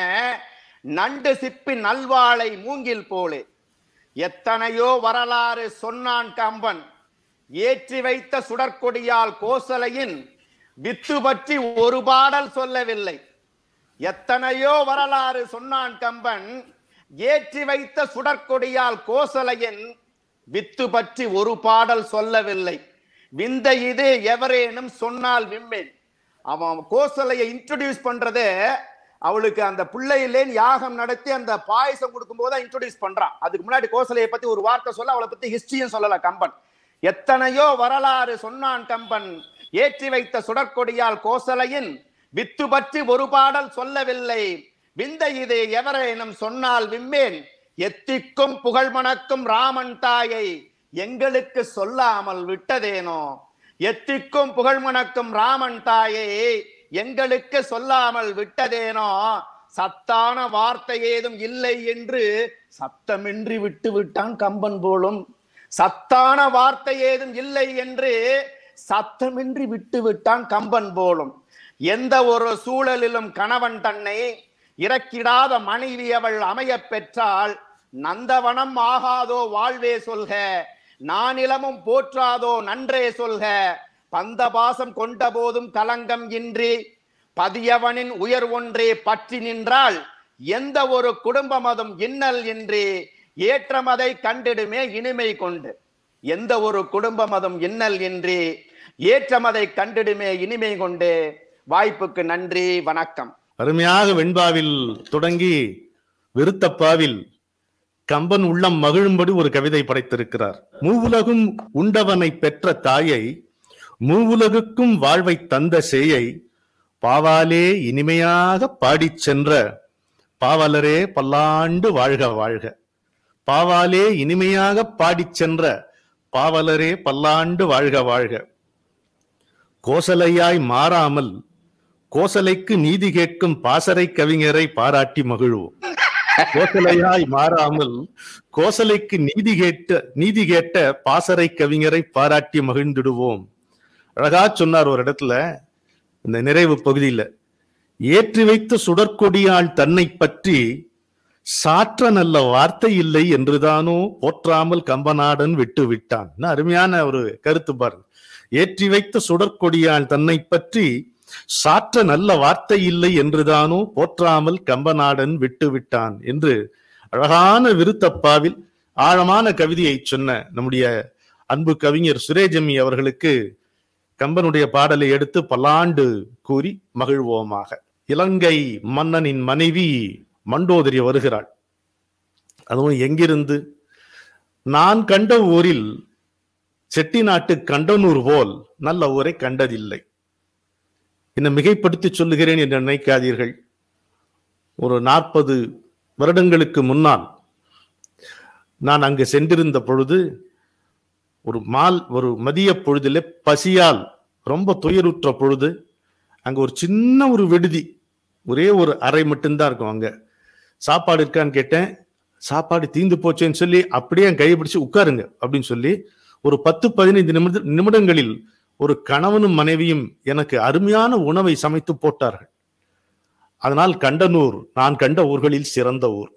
நண்டு சிப்பி நல்வாழை மூங்கில் போலே. எத்தனையோ வரலாறு சொன்னான் கம்பன் ஏற்றி வைத்த சுடற்கொடியால் கோசலையின் வித்து பற்றி ஒரு பாடல் சொல்லவில்லை. எத்தனையோ வரலாறு சொன்னான் கம்பன் ஏற்றி வைத்த சுடற்கொடியால் கோசலையின் வித்து பற்றி ஒரு பாடல் சொல்லவில்லை. விந்த இது எவரேனும் சொன்னால் விம்மேன். அவன் கோசலையை இன்ட்ரடியூஸ் பண்றதே அவளுக்கு அந்த பிள்ளையிலேன் யாகம் நடத்தி அந்த பாயசம் கொடுக்கும் போது இன்ட்ரோடியூஸ் பண்றான். அதுக்கு முன்னாடி கோசலையை பத்தி ஒரு வார்த்தை சொல்ல அவளை பத்தி ஹிஸ்டரியும் சொல்லல கம்பன். எத்தனையோ வரலாறு சொன்னான் கம்பன். ஏற்றி வைத்த சுடற்கொடியால் கோசலையின் வித்து பற்றி ஒரு பாடல் சொல்லவில்லை. விந்த இது எவரேனும் சொன்னால் விம்மேன். எத்திக்கும் புகழ் மணக்கும் ராமன் தாயை எங்களுக்கு சொல்லாமல் விட்டதேனோ? எத்திக்கும் புகழ் மணக்கும் ராமன் தாயை எங்களுக்கு சொல்லாமல் விட்டதேனோ? சத்தான வார்த்தை ஏதும் இல்லை என்று சத்தமின்றி விட்டு விட்டான் கம்பன் போலும். சத்தான வார்த்தை ஏதும் இல்லை என்று சத்தமின்றி விட்டு விட்டான் கம்பன் போலும். எந்த ஒரு சூழலிலும் கணவன் தன்னை இறக்கிடாத மனைவி அவள் அமையப் பெற்றால் நந்தவனம் ஆகாதோ வாழ்வே சொல்க நானிலமும் போற்றாதோ நன்றே சொல்க பந்த பாசம் கொண்ட போதும் கலங்கம் இன்றி பதியவனின் உயர் ஒன்றே பற்றி நின்றால் எந்த ஒரு குடும்பமதும் இன்னல் இன்றி ஏற்றமதை கண்டிடுமே இனிமை கொண்டு. எந்த ஒரு குடும்பம் அதும் இன்னல் இன்றி ஏற்றமதை கண்டிடுமே இனிமை கொண்டு. வாய்ப்புக்கு நன்றி வணக்கம். அருமையாக வெண்பாவில் தொடங்கி விருத்தப்பாவில் கம்பன் உள்ளம் மகிழும்படி ஒரு கவிதை படைத்திருக்கிறார். மூவுலகும் உண்டவனை பெற்ற தாயை மூவுலகுக்கும் வாழ்வை தந்த சேயை பாவாலே இனிமையாக பாடிச் சென்ற பாவலரே பல்லாண்டு வாழ்க வாழ்க. பாவாலே இனிமையாக பாடிச் சென்ற பாவலரே பல்லாண்டு வாழ்க வாழ்க. கோசலையாய் மாறாமல் கோசலைக்கு நீதி கேட்கும் பாசறை கவிஞரை பாராட்டி மகிழ்வோம். கோசலையாய் மாறாமல் கோசலைக்கு நீதி கேட்ட நீதி கேட்ட பாசறை கவிஞரை பாராட்டி மகிழ்ந்திடுவோம். அழகா சொன்னார் ஒரு இடத்துல இந்த நிறைவு பகுதியில ஏற்றி வைத்த சுடற்கொடியாள் தன்னை பற்றி சாற்ற நல்ல வார்த்தை இல்லை என்றுதானோ போற்றாமல் கம்பநாடன் விட்டு விட்டான் அருமையான ஒரு கருத்து பாருங்க. ஏற்றி வைத்த சுடற்கொடியான் தன்னை பற்றி சாற்ற நல்ல வார்த்தை இல்லை என்றுதானோ போற்றாமல் கம்பநாடன் விட்டு விட்டான் என்று அழகான விருத்தப்பாவில் ஆழமான கவிதையை சொன்ன நம்முடைய அன்பு கவிஞர் சுரேஜமி அவர்களுக்கு கம்பனுடைய பாடலை எடுத்து பல்லாண்டு கூறி மகிழ்வோமாக. இலங்கை மன்னனின் மனைவி மண்டோதரி வருகிறாள். அதுவும் எங்கிருந்து? நான் கண்ட ஊரில் செட்டிநாட்டு கண்டனூர் போல் நல்ல ஊரை கண்டதில்லை. என்னை மிகைப்படுத்தி சொல்லுகிறேன் என்று நினைக்காதீர்கள். ஒரு நாற்பது வருடங்களுக்கு முன்னால் நான் அங்கு சென்றிருந்த பொழுது ஒரு மால் ஒரு மதிய பொழுதிலே பசியால் ரொம்ப துயருற்ற பொழுது அங்கே ஒரு சின்ன ஒரு விடுதி ஒரே ஒரு அறை மட்டும்தான் இருக்கும் அங்கே. சாப்பாடு இருக்கான்னு கேட்டேன். சாப்பாடு தீந்து போச்சேன்னு சொல்லி அப்படியே என் கையை பிடிச்சு உட்காருங்க அப்படின்னு சொல்லி ஒரு பத்து பதினைந்து நிமிட நிமிடங்களில் ஒரு கணவனும் மனைவியும் எனக்கு அருமையான உணவை சமைத்து போட்டார்கள். அதனால் கண்டனூர் நான் கண்ட ஊர்களில் சிறந்த ஊர்.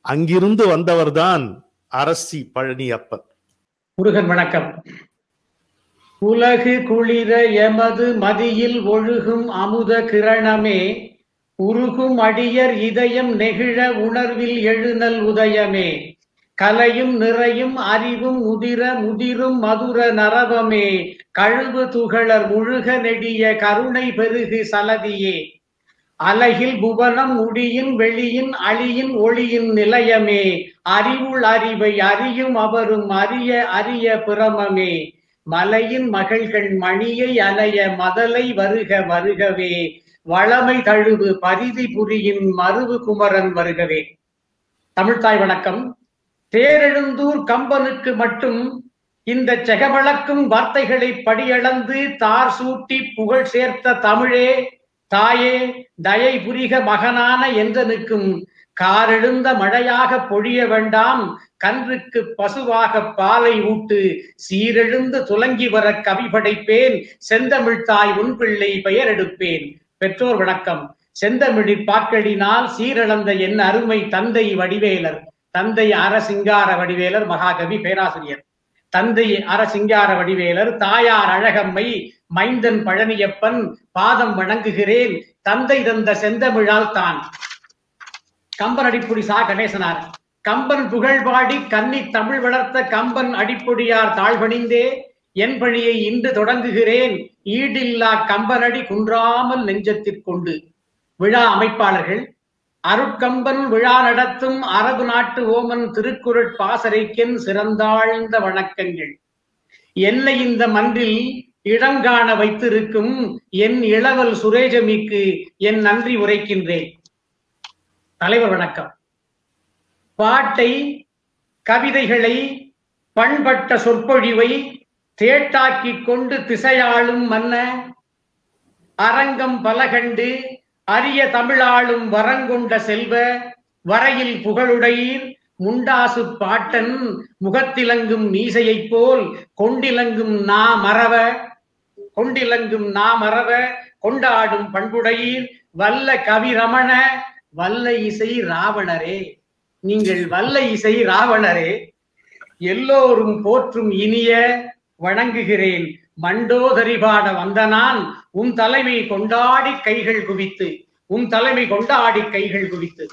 அங்கிருந்து வந்தவர்தான் அரசி பழனியப்பன் முருகன் வணக்கம். உலகு குளிர எமது மதியில் ஒழுகும் அமுத கிரணமே உருகும் அடியர் இதயம் நெகிழ உணர்வில் எழுநல் உதயமே. கலையும் நிறையும் அறிவும் முதிர முதிரும் மதுர நரவமே. கழுவு துகளர் முழுக நெடிய கருணை பெருகு சலதியே. அலகில் புவனம் முடியின் வெளியின் அழியின் ஒளியின் நிலையமே. அறிவுள் அறிவை அறியும் அவரும் அரிய அரிய பிரமமே. மலையின் மகள்கள் மணியை அலைய மதலை வருக வருகவே. வளமை தழுவு பரிதி புரியின் மருவு குமரன் வருகவே. தமிழ்தாய் வணக்கம். தேரெழுந்தூர் கம்பனுக்கு மட்டும் இந்த செகமளக்கும் வார்த்தைகளை படியளந்து தார் சூட்டி புகழ் சேர்த்த தமிழே தாயே தயை புரிக மகனான என்றனுக்கும் காரெழுந்த மழையாக பொழிய வேண்டாம் கன்றுக்கு பசுவாக பாலை ஊட்டு சீரெழுந்து துலங்கி வர கவி படைப்பேன் செந்தமிழ்தாய் உன் பிள்ளை பெயர் எடுப்பேன் பெற்றோர் வணக்கம் செந்தமிழி பாக்கடினால் சீரழந்த என் அருமை தந்தை வடிவேலர். தந்தை அரசிங்கார வடிவேலர் மகாகவி பேராசிரியர். தந்தை அரசிங்கார வடிவேலர் தாயார் அழகம்மை மைந்தன் பழனியப்பன் பாதம் வணங்குகிறேன். தந்தை தந்த செந்தமிழால் தான். கம்பன் அடிப்புடி சா. கணேசனார். கம்பன் புகழ்பாடி கன்னி தமிழ் வளர்த்த கம்பன் அடிப்பொடியார் தாழ்வணிந்தே. என் பணியை இன்று தொடங்குகிறேன். ஈடில்லா கம்பனடி குன்றாமல் நெஞ்சத்திற்கொண்டு விழா அமைப்பாளர்கள் அருட்கம்பன் விழா நடத்தும் அரபு நாட்டு ஓமன் திருக்குறள் பாசறைக்கென் சிறந்தாழ்ந்த வணக்கங்கள். என்னை இந்த மன்றில் இடங்காண வைத்திருக்கும் என் இளவல் சுரேஜமிக்கு என் நன்றி உரைக்கின்றேன். தலைவர் வணக்கம். பாட்டை கவிதைகளை பண்பட்ட சொற்பொழிவை தேட்டாக்கி கொண்டு திசையாளும் மன்ன அரங்கம் பலகண்டு அரிய தமிழாளும் வரங்கொண்ட செல்வ வரையில் புகழுடையீர் முண்டாசு பாட்டன் முகத்திலங்கும் மீசையைப் போல் கொண்டிலங்கும் நா மறவ கொண்டிலங்கும் நா மறவ கொண்டாடும் பண்புடையீர் வல்ல கவிரமண வல்ல இசை ராவணரே. நீங்கள் வல்ல இசை ராவணரே. எல்லோரும் போற்றும் இனிய வணங்குகிறேன். மண்டோதரிபாட வந்த நான் உன் தலைமை கொண்டாடி கைகள் குவித்து உன் தலைமை கொண்டாடி கைகள் குவித்து.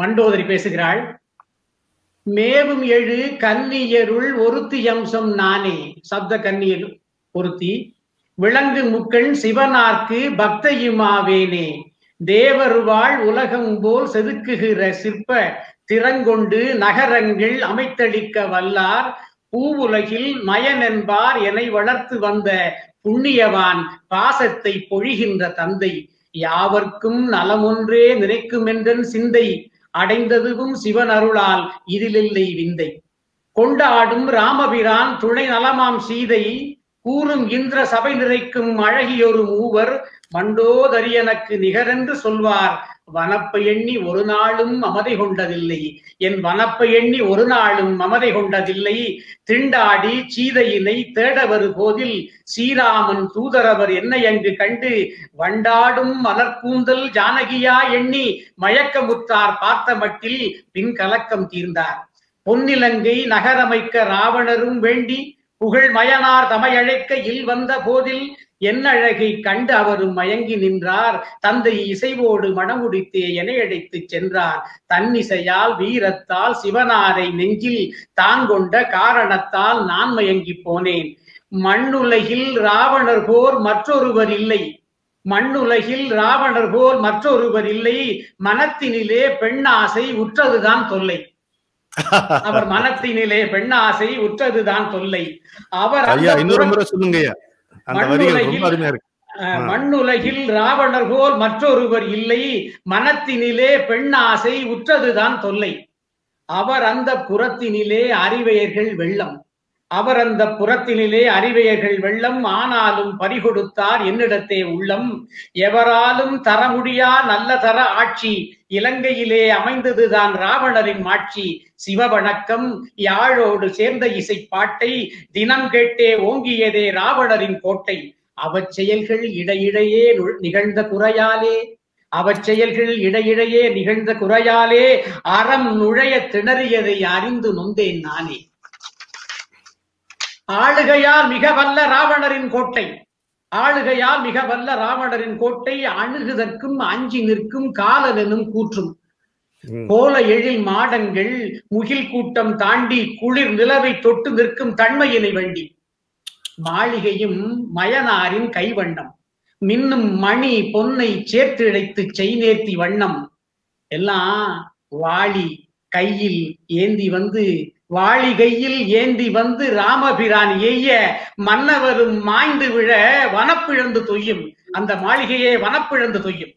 மண்டோதரி பேசுகிறாள் மேவும் எழு கன்னியருள் ஒருத்தி அம்சம் நானே. சப்த கன்னியர் ஒருத்தி விளங்கு முக்கள் சிவனார்க்கு பக்தையுமாவேனே தேவருவாள் உலகம் போல் செதுக்குகிற சிற்ப திறங்கொண்டு நகரங்கள் அமைத்தளிக்க வல்லார். பூவுலகில் மயனென்பார் என்னை வளர்த்து வந்த புண்ணியவான் பாசத்தை பொழிகின்ற தந்தை. யாவர்க்கும் நலமொன்றே நினைக்குமென்றன் சிந்தை. அடைந்ததுவும் சிவன் அருளால் இதிலில்லை விந்தை. கொண்டாடும் ராமபிரான் துணை நலமாம் சீதை. கூறும் இந்திர சபை நிறைக்கும் அழகியொரு மூவர். மண்டோதரியனுக்கு நிகரென்று சொல்வார் வனப்ப எண்ணி ஒரு நாளும் மமதை கொண்டதில்லை. என் வனப்ப எண்ணி ஒரு நாளும் மமதை கொண்டதில்லை. திண்டாடி சீதையினை தேடவரு போதில் ஸ்ரீராமன் தூதரவர் என்னை அங்கு கண்டு வண்டாடும் மலர்கூந்தல் ஜானகியா எண்ணி மயக்கமுற்றார் பார்த்த மட்டில் பின் கலக்கம் தீர்ந்தார். பொன்னிலங்கை நகரமைக்க ராவணரும் வேண்டி புகழ் மயனார் தமையழைக்க இல் வந்த போதில் என்னழகை கண்டு அவரும் மயங்கி நின்றார். தந்தை இசைவோடு மணமுடித்தே என அழைத்து சென்றார். தன்னிசையால் வீரத்தால் சிவனாரை நெஞ்சில் தாங்கொண்ட காரணத்தால் நான் மயங்கி போனேன். மண்ணுலகில் ராவணர் போர் மற்றொருவர் இல்லை. மண்ணுலகில் ராவணர் போர் மற்றொருவர் இல்லை. மனத்தினிலே பெண்ணாசை உற்றதுதான் தொல்லை. அவர் மனத்தினிலே பெண்ணாசை உற்றதுதான் தொல்லை. அவர் இன்னொரு முறை சொல்லுங்க மண்ணுலகில் ராவணர் போல் மற்றொருவர் இல்லை. மனத்தினிலே பெண்ணாசை உற்றதுதான் தொல்லை. அவர் அந்த புறத்தினிலே அறிவையர்கள் வெள்ளம். அவர் அந்த புறத்தினிலே அறிவையர்கள் வெள்ளம் ஆனாலும் பறிகொடுத்தார் என்னிடத்தே உள்ளம். எவராலும் தர முடியா நல்ல தர ஆட்சி இலங்கையிலே அமைந்ததுதான் ராவணரின் ஆட்சி சிவவணக்கம் யாழோடு சேர்ந்த இசை பாட்டை தினம் கேட்டே ஓங்கியதே ராவணரின் கோட்டை. அவச்செயல்கள் இடையிடையே நிகழ்ந்த குறையாலே. அவச்செயல்கள் இடையிடையே நிகழ்ந்த குறையாலே. அறம் நுழைய திணறியதை அறிந்து நொந்தேன் நானே. ஆளுகையால் மிக வல்ல ராவணரின் கோட்டை. ஆளுகையால் மிக வல்ல ராவணரின் கோட்டை அணுகுதற்கும் அஞ்சி நிற்கும் காலனெனும் கூற்றும். கோல எழில் மாடங்கள் முகில் கூட்டம் தாண்டி குளிர் நிலவை தொட்டு நிற்கும் தன்மையினை வண்டி. மாளிகையும் மயனாரின் கைவண்ணம். மின்னும் மணி பொன்னை சேர்த்திழைத்து செய்நேர்த்தி வண்ணம். எல்லாம் வாளி கையில் ஏந்தி வந்து வாளிகையில் ஏந்தி வந்து ராமபிரான் எய்ய மன்னவரும் மாய்ந்து விழ வனப்பிழந்து தொய்யும். அந்த மாளிகையே வனப்பிழந்து தொய்யும்.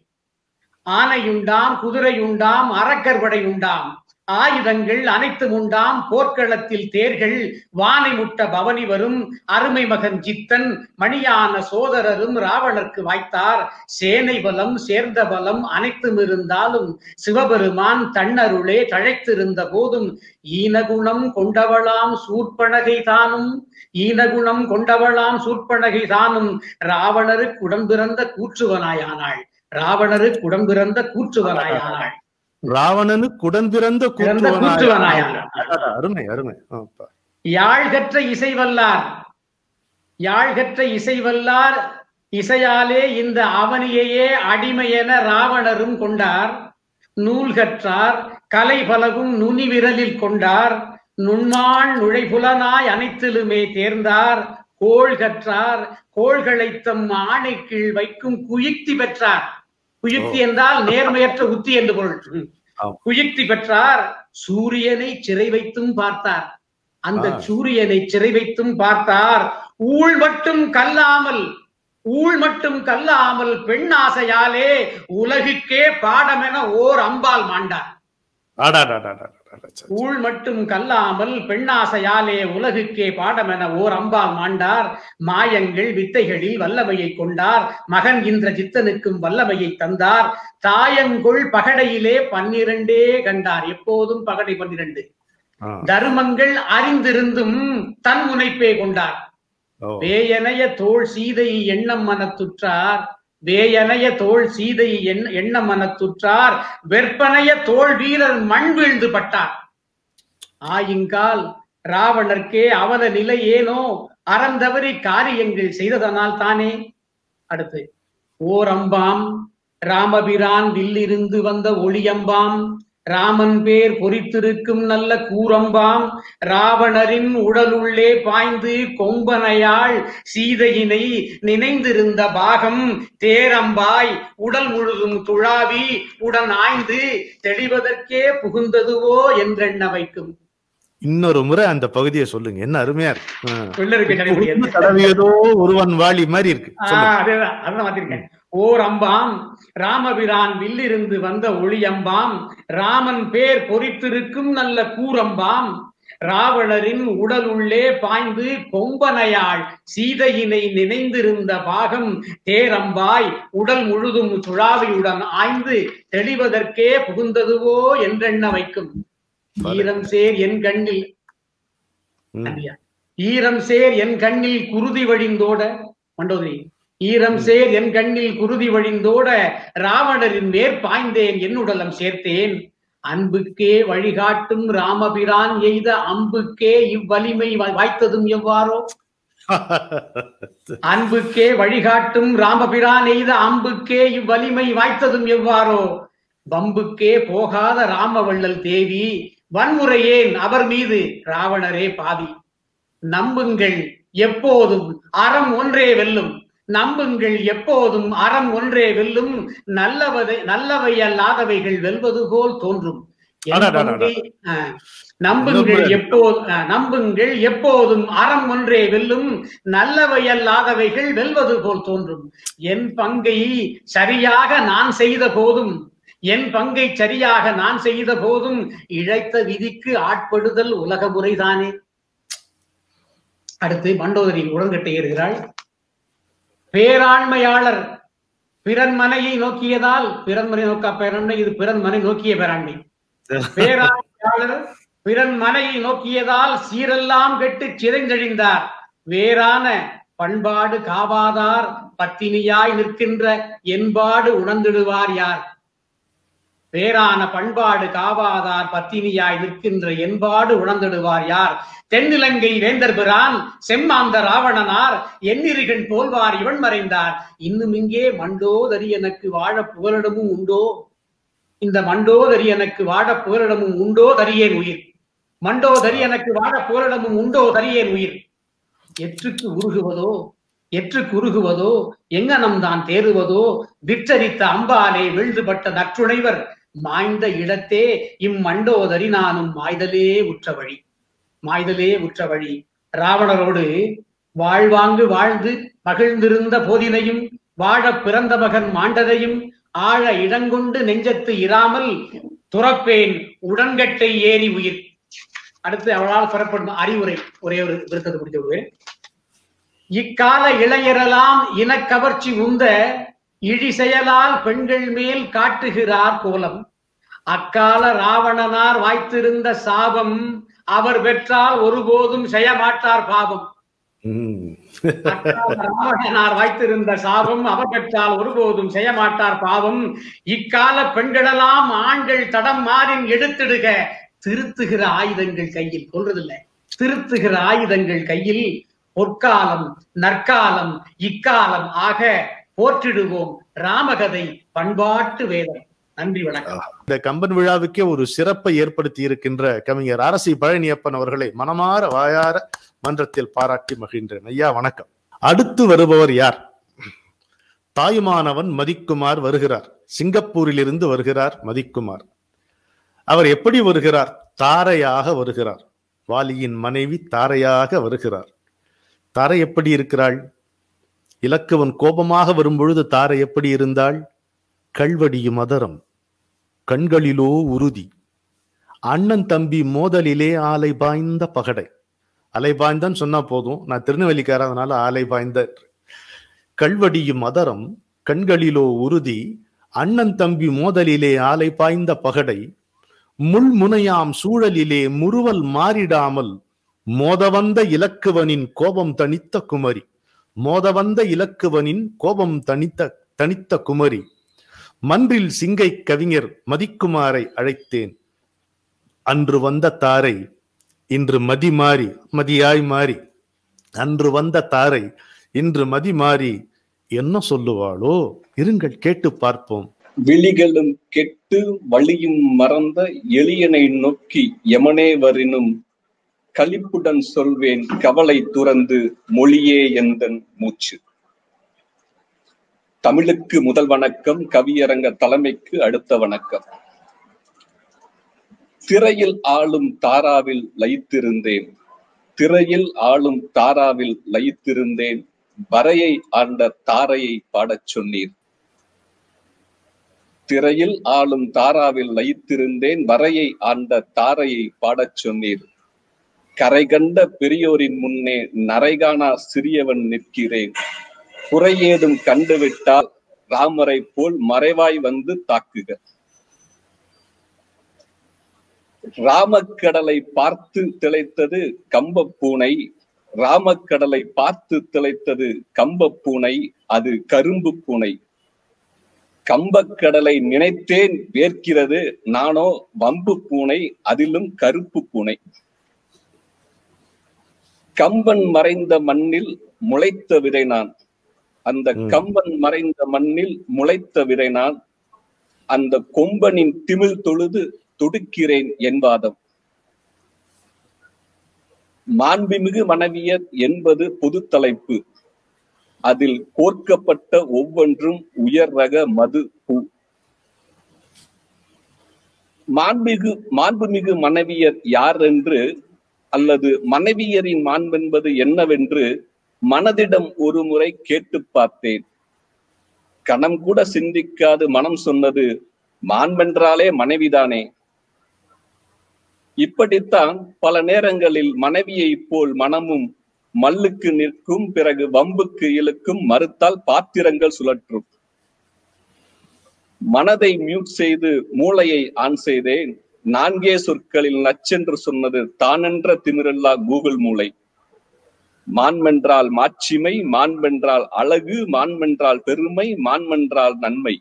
ஆனையுண்டாம் குதிரையுண்டாம் அரக்கர்படை உண்டாம் ஆயுதங்கள் அனைத்தும் உண்டாம். போர்க்களத்தில் தேர்கள் வானை முட்ட பவனி வரும் அருமை மகன் ஜித்தன் மணியான சோதரரும் ராவணர்க்கு வாய்த்தார். சேனை பலம் சேர்ந்த பலம் அனைத்தும் இருந்தாலும் சிவபெருமான் தன்னருளே தழைத்திருந்த போதும் ஈனகுணம் கொண்டவளாம் சூர்பனகை தானும். ஈனகுணம் கொண்டவளாம் சூர்பனகை தானும். ராவணருக்கு உடம்பிறந்த கூற்றுவனாயானாள். ராவணருக்கு உடம்பிறந்த கூற்றுவனாயானாள். கூற்றுவனாய். கூற்றுவனாயானாள் அருமை அருமை. ஆ, பா. யாழ் கற்ற இசைவல்லார் யாழ் கற்ற இசைவல்லார் இசையாலே இந்த அவனியையே அடிமையென ராவணரும் கொண்டார். நூல் கற்றார் கலை பலவும் நுனி விரலில் கொண்டார். நுண்மான் நுழைபுலனாய் அனைத்திலுமே தேர்ந்தார். கோள் கற்றார் கோள்களை தம் ஆணை கீழ் வைக்கும் குயுக்தி பெற்றார். குயுக்தி என்றால் நேர்மையற்ற உத்தி என்று பொருள். குயுக்தி பெற்றார் சூரியனை சிறை வைத்தும் பார்த்தார் அந்த. சூரியனை சிறை வைத்தும் பார்த்தார் ஊழ் மட்டும் கல்லாமல் ஊழ் மட்டும் கல்லாமல் பெண் ஆசையாலே உலகுக்கே பாடமென ஓர் அம்பால் மாண்டார். ஊழ் மட்டும் கல்லாமல் பெண்ணாசையாலே உலகுக்கே பாடமென ஓர் அம்பால் மாண்டார். மாயங்கள் வித்தைகளில் வல்லமையை கொண்டார். மகன் இந்திர ஜித்தனுக்கும் வல்லமையை தந்தார். தாயங்கொள் பகடையிலே பன்னிரண்டே கண்டார். எப்போதும் பகடை பன்னிரண்டு. தருமங்கள் அறிந்திருந்தும் தன் முனைப்பே கொண்டார். ஓ. வேயனைய தோள் சீதை எண்ணம் மனத்துற்றார். வேயனைய தோள் சீதை எண்ண- மனத்துற்றார் வெற்பனைய தோள் வீரர் மண் வீழ்ந்து பட்டார். ஆயுங்கால் ராவணர்க்கே அவல நிலை ஏனோ அறந்தவரி காரியங்கள் செய்ததனால் தானே. அடுத்து ஓர் அம்பாம் ராமபிரான் வில்லிருந்து வந்த ஒளியம்பாம் ராமன் பேர் பொறித்திருக்கும் நல்ல கூரம்பாம். ராவணரின் உடலுள்ளே பாய்ந்து கொம்பனையாள் சீதையினை நினைந்திருந்த பாகம் தேரம்பாய். உடல் முழுதும் துழாவி உடன் ஆய்ந்து தெளிவதற்கே புகுந்ததுவோ என்றெண்ண வைக்கும் இன்னொரு முறை அந்த பகுதியை சொல்லுங்க. என்ன அருமையா இருக்கு. தடவியதோ ஒருவன் வாளி மாதிரி இருக்கு. ஓர் அம்பாம் ராமபிரான் வில்லிருந்து வந்த ஒளி அம்பாம் ராமன் பேர் பொறித்திருக்கும் நல்ல கூரம்பாம். ராவணரின் உடல் உள்ளே பாய்ந்து கொம்பனையாள் சீதையினை நினைந்திருந்த பாகம் தேரம்பாய் உடல் முழுதும் சுழாவியுடன் ஆய்ந்து தெளிவதற்கே புகுந்ததுவோ என்றெண்ண வைக்கும். ஈரம் சேர் என் கண்ணில். ஈரம் சேர் என் கண்ணில் குருதி வழிந்தோட. மண்டோதரி ஈரம் சேர் என் கண்ணில் குருதி வழிந்தோட ராவணரின் மேற் பாய்ந்தேன் என் உடலம் சேர்த்தேன். அன்புக்கே வழிகாட்டும் ராமபிரான் எய்த அம்புக்கே இவ்வலிமை வாய்த்ததும் எவ்வாறோ? அன்புக்கே வழிகாட்டும் ராமபிரான் எய்த அம்புக்கே இவ்வலிமை வாய்த்ததும் எவ்வாறோ? பம்புக்கே போகாத ராமவள்ளல் தேவி வன்முறையேன் அவர் மீது ராவணரே பாவி நம்புங்கள் எப்போதும் அறம் ஒன்றே வெல்லும். நம்புங்கள் எப்போதும் அறம் ஒன்றே வெல்லும் நல்லவதை நல்லவை அல்லாதவைகள் வெல்வது போல் தோன்றும். நம்புங்கள் எப்போது நம்புங்கள் எப்போதும் அறம் ஒன்றே வெல்லும் நல்லவை அல்லாதவைகள் வெல்வது போல் தோன்றும். என் பங்கை சரியாக நான் செய்த போதும் என் பங்கை சரியாக நான் செய்த போதும் இழைத்த விதிக்கு ஆட்படுதல் உலக முறைதானே. அடுத்து மண்டோதரி உடன்கட்டை ஏறுகிறாள். பேராண்மையாளர் பிறன் மனையை நோக்கியதால் பிறன் மனை நோக்கா பேராண்மை இது பிறன் மனை நோக்கிய பேராண்மை. பேராண்மையாளர் பிறன் மனையை நோக்கியதால் சீரெல்லாம் கெட்டு சிதைந்தழிந்தார். வேறான பண்பாடு காவாதார் பத்தினியாய் நிற்கின்ற என்பாடு உணர்ந்திடுவார் யார்? பேரான பண்பாடு காவாதார் பத்தினியாய் நிற்கின்ற என்பாடு உணர்ந்திடுவார் யார்? தென்னிலங்கை வேந்தர் பிரான் செம்மாந்த ராவணனார் எண்ணிருகன் போல்வார் இவன் மறைந்தார். இன்னும் இங்கே மண்டோதரி எனக்கு வாழ புகலிடமும் உண்டோ? இந்த மண்டோதரி எனக்கு வாழ புகலிடமும் உண்டோ? தரியேன் உயிர். மண்டோதரி எனக்கு வாழ புகலிடமும் உண்டோ? தரியேன் உயிர். எற்றுக்கு உருகுவதோ? எற்று குறுகுவதோ எங்கனம் தான் தேறுவதோ விற்றரித்த அம்பாலே வீழ்ந்துபட்ட நற்றுணைவர் மாய்ந்த இடத்தே இம்மண்டோதரி நானும் மாய்தலே உற்ற வழி. மாய்தலே உற்ற வழி. ராவணரோடு வாழ்வாங்கு வாழ்ந்து மகிழ்ந்திருந்த போதினையும் வாழ பிறந்த மகன் மாண்டதையும் ஆழ இடங்கொண்டு நெஞ்சத்து இராமல் துறப்பேன் உடன்கட்டை ஏறி உயிர். அடுத்து அவளால் பெறப்படும் அறிவுரை ஒரே ஒரு விருத்தத்தை முடித்து விடுவேன். இக்கால இளைஞரெல்லாம் இனக்கவர்ச்சி உந்த இழி செயலால் பெண்கள் மேல் காட்டுகிறார் கோலம். அக்கால ராவணனார் வாய்த்திருந்த சாபம் அவர் பெற்றால் ஒருபோதும் செய்யமாட்டார் பாவம். ராவணனார் வாய்த்திருந்த சாபம் அவர் பெற்றால் ஒருபோதும் செய்யமாட்டார் பாவம். இக்கால பெண்களெல்லாம் ஆண்கள் தடம் மாறின் எடுத்திடுக திருத்துகிற ஆயுதங்கள் கையில். கொள்றதில்லை திருத்துகிற ஆயுதங்கள் கையில் பொற்காலம் நற்காலம் இக்காலம் ஆக போற்றிடுவோம் ராமகதை பண்பாட்டு வேதம். நன்றி வணக்கம். இந்த கம்பன் விழாவுக்கே ஒரு சிறப்பை ஏற்படுத்தி இருக்கின்ற கவிஞர் அரசி பழனியப்பன் அவர்களை மனமாற வாயார மன்றத்தில் பாராட்டி மகிழ்ந்தேன் ஐயா வணக்கம். அடுத்து வருபவர் யார்? தாயுமானவன் மதிக்குமார் வருகிறார். சிங்கப்பூரிலிருந்து வருகிறார் மதிக்குமார். அவர் எப்படி வருகிறார்? தாரையாக வருகிறார். வாலியின் மனைவி தாரையாக வருகிறார். தாரை எப்படி இருக்கிறாள்? இலக்குவன் கோபமாக வரும்பொழுது தாரை எப்படி இருந்தாள்? கல்வடியும் அதரம் கண்களிலோ உறுதி. அண்ணன் தம்பி மோதலிலே ஆலை பாய்ந்த பகடை. அலை பாய்ந்தான்னு சொன்னா போதும். நான் திருநெல்வேலிக்கார அதனால ஆலை பாய்ந்த கல்வடியும் அதரம் கண்களிலோ உறுதி. அண்ணன் தம்பி மோதலிலே ஆலை பாய்ந்த பகடை. முள்முனையாம் சூழலிலே முறுவல் மாறிடாமல் மோதவந்த இலக்குவனின் கோபம் தனித்த குமரி. மோதவந்த இலக்குவனின் கோபம் தனித்த தனித்த குமரி. மன்றில் சிங்கை கவிஞர் மதிக்குமாரை அழைத்தேன். அன்று வந்த தாரை இன்று மதி மாறி மதியாய் மாறி. அன்று வந்த தாரை இன்று மதி மாறி. என்ன சொல்லுவாளோ? இருங்கள் கேட்டு பார்ப்போம். விழிகளும் கெட்டு வழியும் மறந்த எளியனை நோக்கி யமனேவரினும் களிப்புடன் சொல்வேன் கவலை துறந்து மொழியே எந்தன் மூச்சு. தமிழுக்கு முதல் வணக்கம் கவியரங்க தலைமைக்கு அடுத்த வணக்கம். திரையில் ஆளும் தாராவில் லயித்திருந்தேன் திரையில் ஆளும் தாராவில் லயித்திருந்தேன் வரையை ஆண்ட தாரையை பாடச் சொன்னீர். திரையில் ஆளும் தாராவில் லயித்திருந்தேன் வரையை ஆண்ட தாரையை பாடச் சொன்னீர். கரை கண்ட பெரியோரின் முன்னே நரைகானா சிறியவன் நிற்கிறேன். குறையேதும் கண்டுவிட்டால் ராமரை போல் மறைவாய் வந்து தாக்குக. ராமக்கடலை பார்த்து திளைத்தது கம்பப்பூனை ராமக்கடலை பார்த்து திளைத்தது கம்பப்பூனை அது கரும்பு பூனை. கம்பக்கடலை நினைத்தேன் வேர்க்கிறது நானோ வம்பு பூனை அதிலும் கருப்பு பூனை. கம்பன் மறைந்த மண்ணில் முளைத்த விதை நான். அந்த. கம்பன் மறைந்த மண்ணில் முளைத்த விதை நான். அந்த கொம்பனின் திமிழ் தொழுது துடுக்கிறேன் என்பாதம் மாண்புமிகு மனைவியர் என்பது பொது தலைப்பு. அதில் கோர்க்கப்பட்ட ஒவ்வொன்றும் உயர் ரக மது பூ. மாண்புமிகு மாண்புமிகு மனைவியர் யார் என்று அல்லது மனைவியரின் மாண்பென்பது என்னவென்று மனதிடம் ஒரு முறை கேட்டு பார்த்தேன். கணம் கூட சிந்திக்காது மனம் சொன்னது மாண்பென்றாலே மனைவிதானே. இப்படித்தான் பல நேரங்களில் மனைவியை போல் மனமும் மல்லுக்கு நிற்கும் பிறகு வம்புக்கு இழுக்கும் மறுத்தால் பாத்திரங்கள் சுழற்றும். மனதை மியூட் செய்து மூளையை ஆன் செய்தேன். நான்கே சொற்களில் நச்சென்று சொன்னது தானென்ற திமிரல்லா கூகுள் மூளை. மான்மென்றால் மாட்சிமை மான்மென்றால் அழகு மான்மென்றால் பெருமை மான்மென்றால் நன்மை.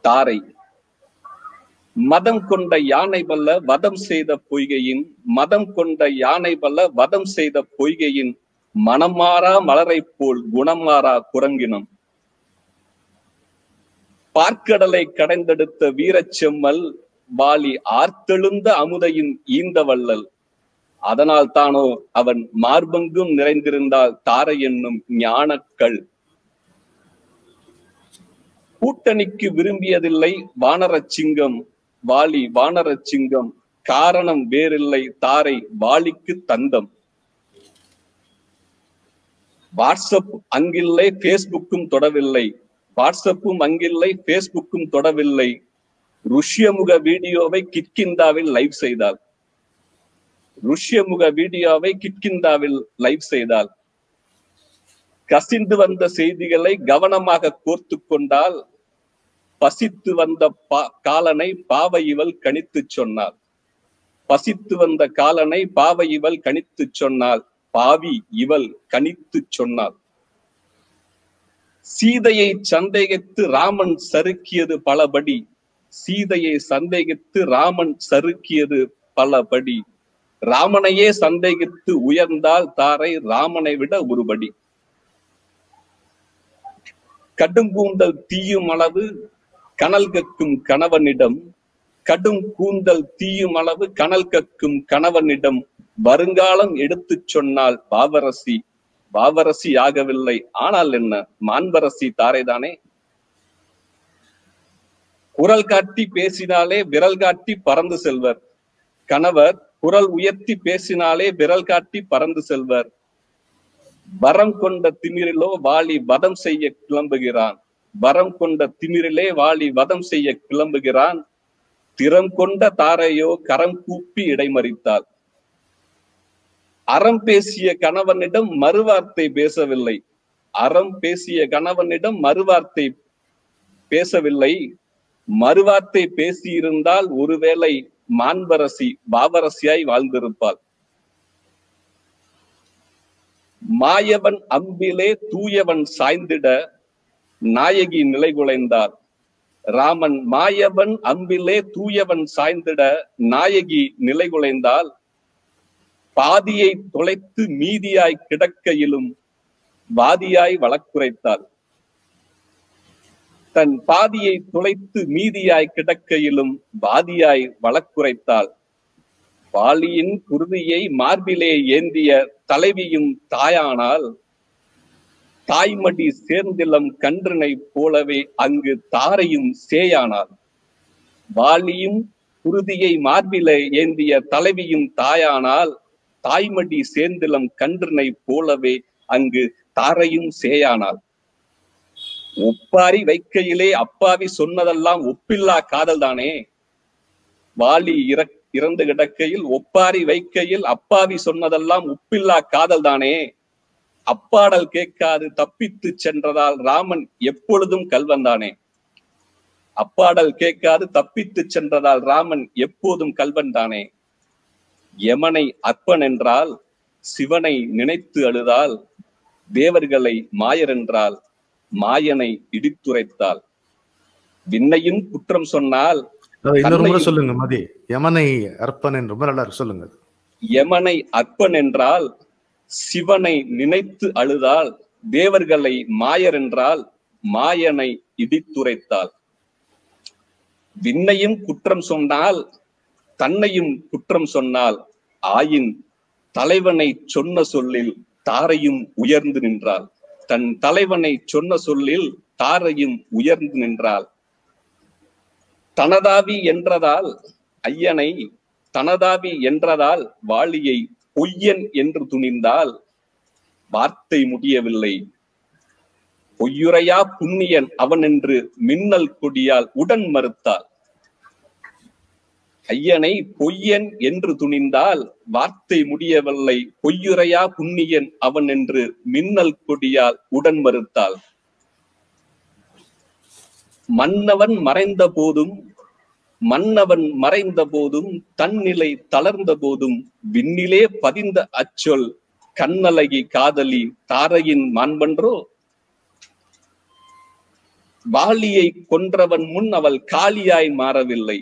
தாரை. மதம் கொண்ட யானை பல்ல வதம் செய்த பொய்கையின் மதம் கொண்ட யானை பல்ல வதம் செய்த பொய்கையின் மனமாறா மலரைப் போல் குணமாறா குரங்கினம். பார்க்கடலை கடைந்தெடுத்த வீரச்செம்மல் வாலி ஆர்த்தெழுந்த அமுதையின் ஈந்த வள்ளல் அதனால் தானோ அவன் மார்பங்கும் நிறைந்திருந்தால் தாரை என்னும் ஞானக்கள் கூட்டணிக்கு விரும்பியதில்லை வானரச்சிங்கம் வாலி வானரச்சிங்கம் காரணம் வேறில்லை தாரை வாலிக்கு தந்தம். வாட்ஸ்அப் அங்கில்லை பேஸ்புக்கும் தொடவில்லை. வாட்ஸ்அப்பும் அங்கில்லை பேஸ்புக்கும் தொடவில்லை. ருஷ்யமுக வீடியோவை கிட்கிந்தாவில் லைவ் செய்தாள். ருஷ்யமுக வீடியோவை கிட்கிந்தாவில் லைவ் செய்தாள். கசிந்து வந்த செய்திகளை கவனமாக கோர்த்து கொண்டால் பசித்து வந்த பா காலனை பாவை இவள் கணித்து சொன்னாள். பசித்து வந்த காலனை பாவை இவள் கணித்து சொன்னாள். பாவி இவள் கணித்து சொன்னாள். சீதையை சந்தேகித்து ராமன் சறுக்கியது பலபடி சீதையை சந்தேகித்து ராமன் சறுக்கியது பலபடி. ராமனையே சந்தேகித்து உயர்ந்தால் தாரை ராமனை விட ஒருபடி. கடும் கூந்தல் தீயும் அளவு கனல் கக்கும் கணவனிடம். கடும் கூந்தல் தீயும் அளவு கனல் கக்கும் கணவனிடம். வருங்காலம் எடுத்து சொன்னால் பாவரசி. பாவரசி ஆகவில்லை. ஆனால் என்ன? மான்பரசி தாரைதானே? குரல் காட்டி பேசினாலே விரல் காட்டி பறந்து செல்வர். கணவர் குரல் உயர்த்தி பேசினாலே விரல் காட்டி பறந்து செல்வர். வரம் கொண்ட திமிரிலோ வாலி வதம் செய்ய கிளம்புகிறான். வரம் கொண்ட திமிரிலே வாலி வதம் செய்ய கிளம்புகிறான். திறம் கொண்ட தாரையோ கரம் கூப்பி இடைமறித்தாள். அறம் பேசிய கணவனிடம் மறுவார்த்தை பேசவில்லை. அறம் பேசிய கணவனிடம் மறுவார்த்தை பேசவில்லை. மறுவார்த்தை பேசியிருந்தால் ஒருவேளை மாண்பரசி பாவரசியாய் வாழ்ந்திருப்பாள். மாயவன் அம்பிலே தூயவன் சாய்ந்திட நாயகி நிலைகுலைந்தார். ராமன் மாயவன் அம்பிலே தூயவன் சாய்ந்திட நாயகி நிலைகுலைந்தால் பாதியை தொலைத்து மீதியாய் கிடக்கையிலும் வாதியாய் வழக்குரைத்தாள் தன் பாதியை துளைத்து மீதியாய் கிடக்கையிலும் பாதியாய் வழக்குரைத்தாள் வாலியின் குருதியை மார்பிலே ஏந்திய தலைவியும் தாயானால் தாய்மடி சேர்ந்திலம் கன்றினை போலவே அங்கு தாரையும் சேயானாள். வாலியும் குருதியை மார்பிலே ஏந்திய தலைவியும் தாயானால் தாய்மடி சேர்ந்திலம் கன்றினை போலவே அங்கு தாரையும் சேயானாள். ஒப்பாரி வைக்கையிலே அப்பாவி சொன்னதெல்லாம் ஒப்பில்லா காதல் தானே வாலி இற இறந்து கிடக்கையில் ஒப்பாரி வைக்கையில் அப்பாவி சொன்னதெல்லாம் உப்பில்லா காதல் தானே அப்பாடல் கேட்காது தப்பித்து சென்றதால் ராமன் எப்பொழுதும் கல்வன்தானே அப்பாடல் கேட்காது தப்பித்து சென்றதால் ராமன் எப்போதும் கல்வன் தானே யமனை அற்பன் என்றால் சிவனை நினைத்து அழுதால் தேவர்களை மாயர் என்றால் மாயனை இடித்துரைத்தாள் விண்ணையும் குற்றம் சொன்னால் இன்னொரு முறை சொல்லுங்க மதி. யமனை அர்ப்பன் என்று சொல்லுங்க. யமனை அற்பன் என்றால் சிவனை நினைத்து அழுதால் தேவர்களை மாயர் என்றால் மாயனை இடித்துரைத்தாள் விண்ணையும் குற்றம் சொன்னால் தன்னையும் குற்றம் சொன்னால் ஆயின் தலைவனை சொன்ன சொல்லில் தாரையும் உயர்ந்து நின்றாள் தன் தலைவனை சொன்ன சொல்லில் தாரையும் உயர்ந்து நின்றாள். தனதாவி என்றதால் ஐயனை தனதாவி என்றதால் வாளியை பொய்யன் என்று துணிந்தால் வார்த்தை முடியவில்லை. பொய்யுரையா புண்ணியன் அவன் என்று மின்னல் கொடியால் உடன் மறுத்தாள். ஐயனை பொய்யன் என்று துணிந்தால் வார்த்தை முடியவில்லை பொய்யுரையா புண்ணியன் அவன் என்று மின்னல் கொடியால் உடன் மறுத்தாள். மன்னவன் மறைந்த போதும் மன்னவன் மறைந்த போதும் தன்னிலை தளர்ந்த போதும் விண்ணிலே பதிந்த அச்சொல் கண்ணலகி காதலி தாரையின் மாண்பன்றோ? வாலியை கொன்றவன் முன் அவள் காளியாய் மாறவில்லை.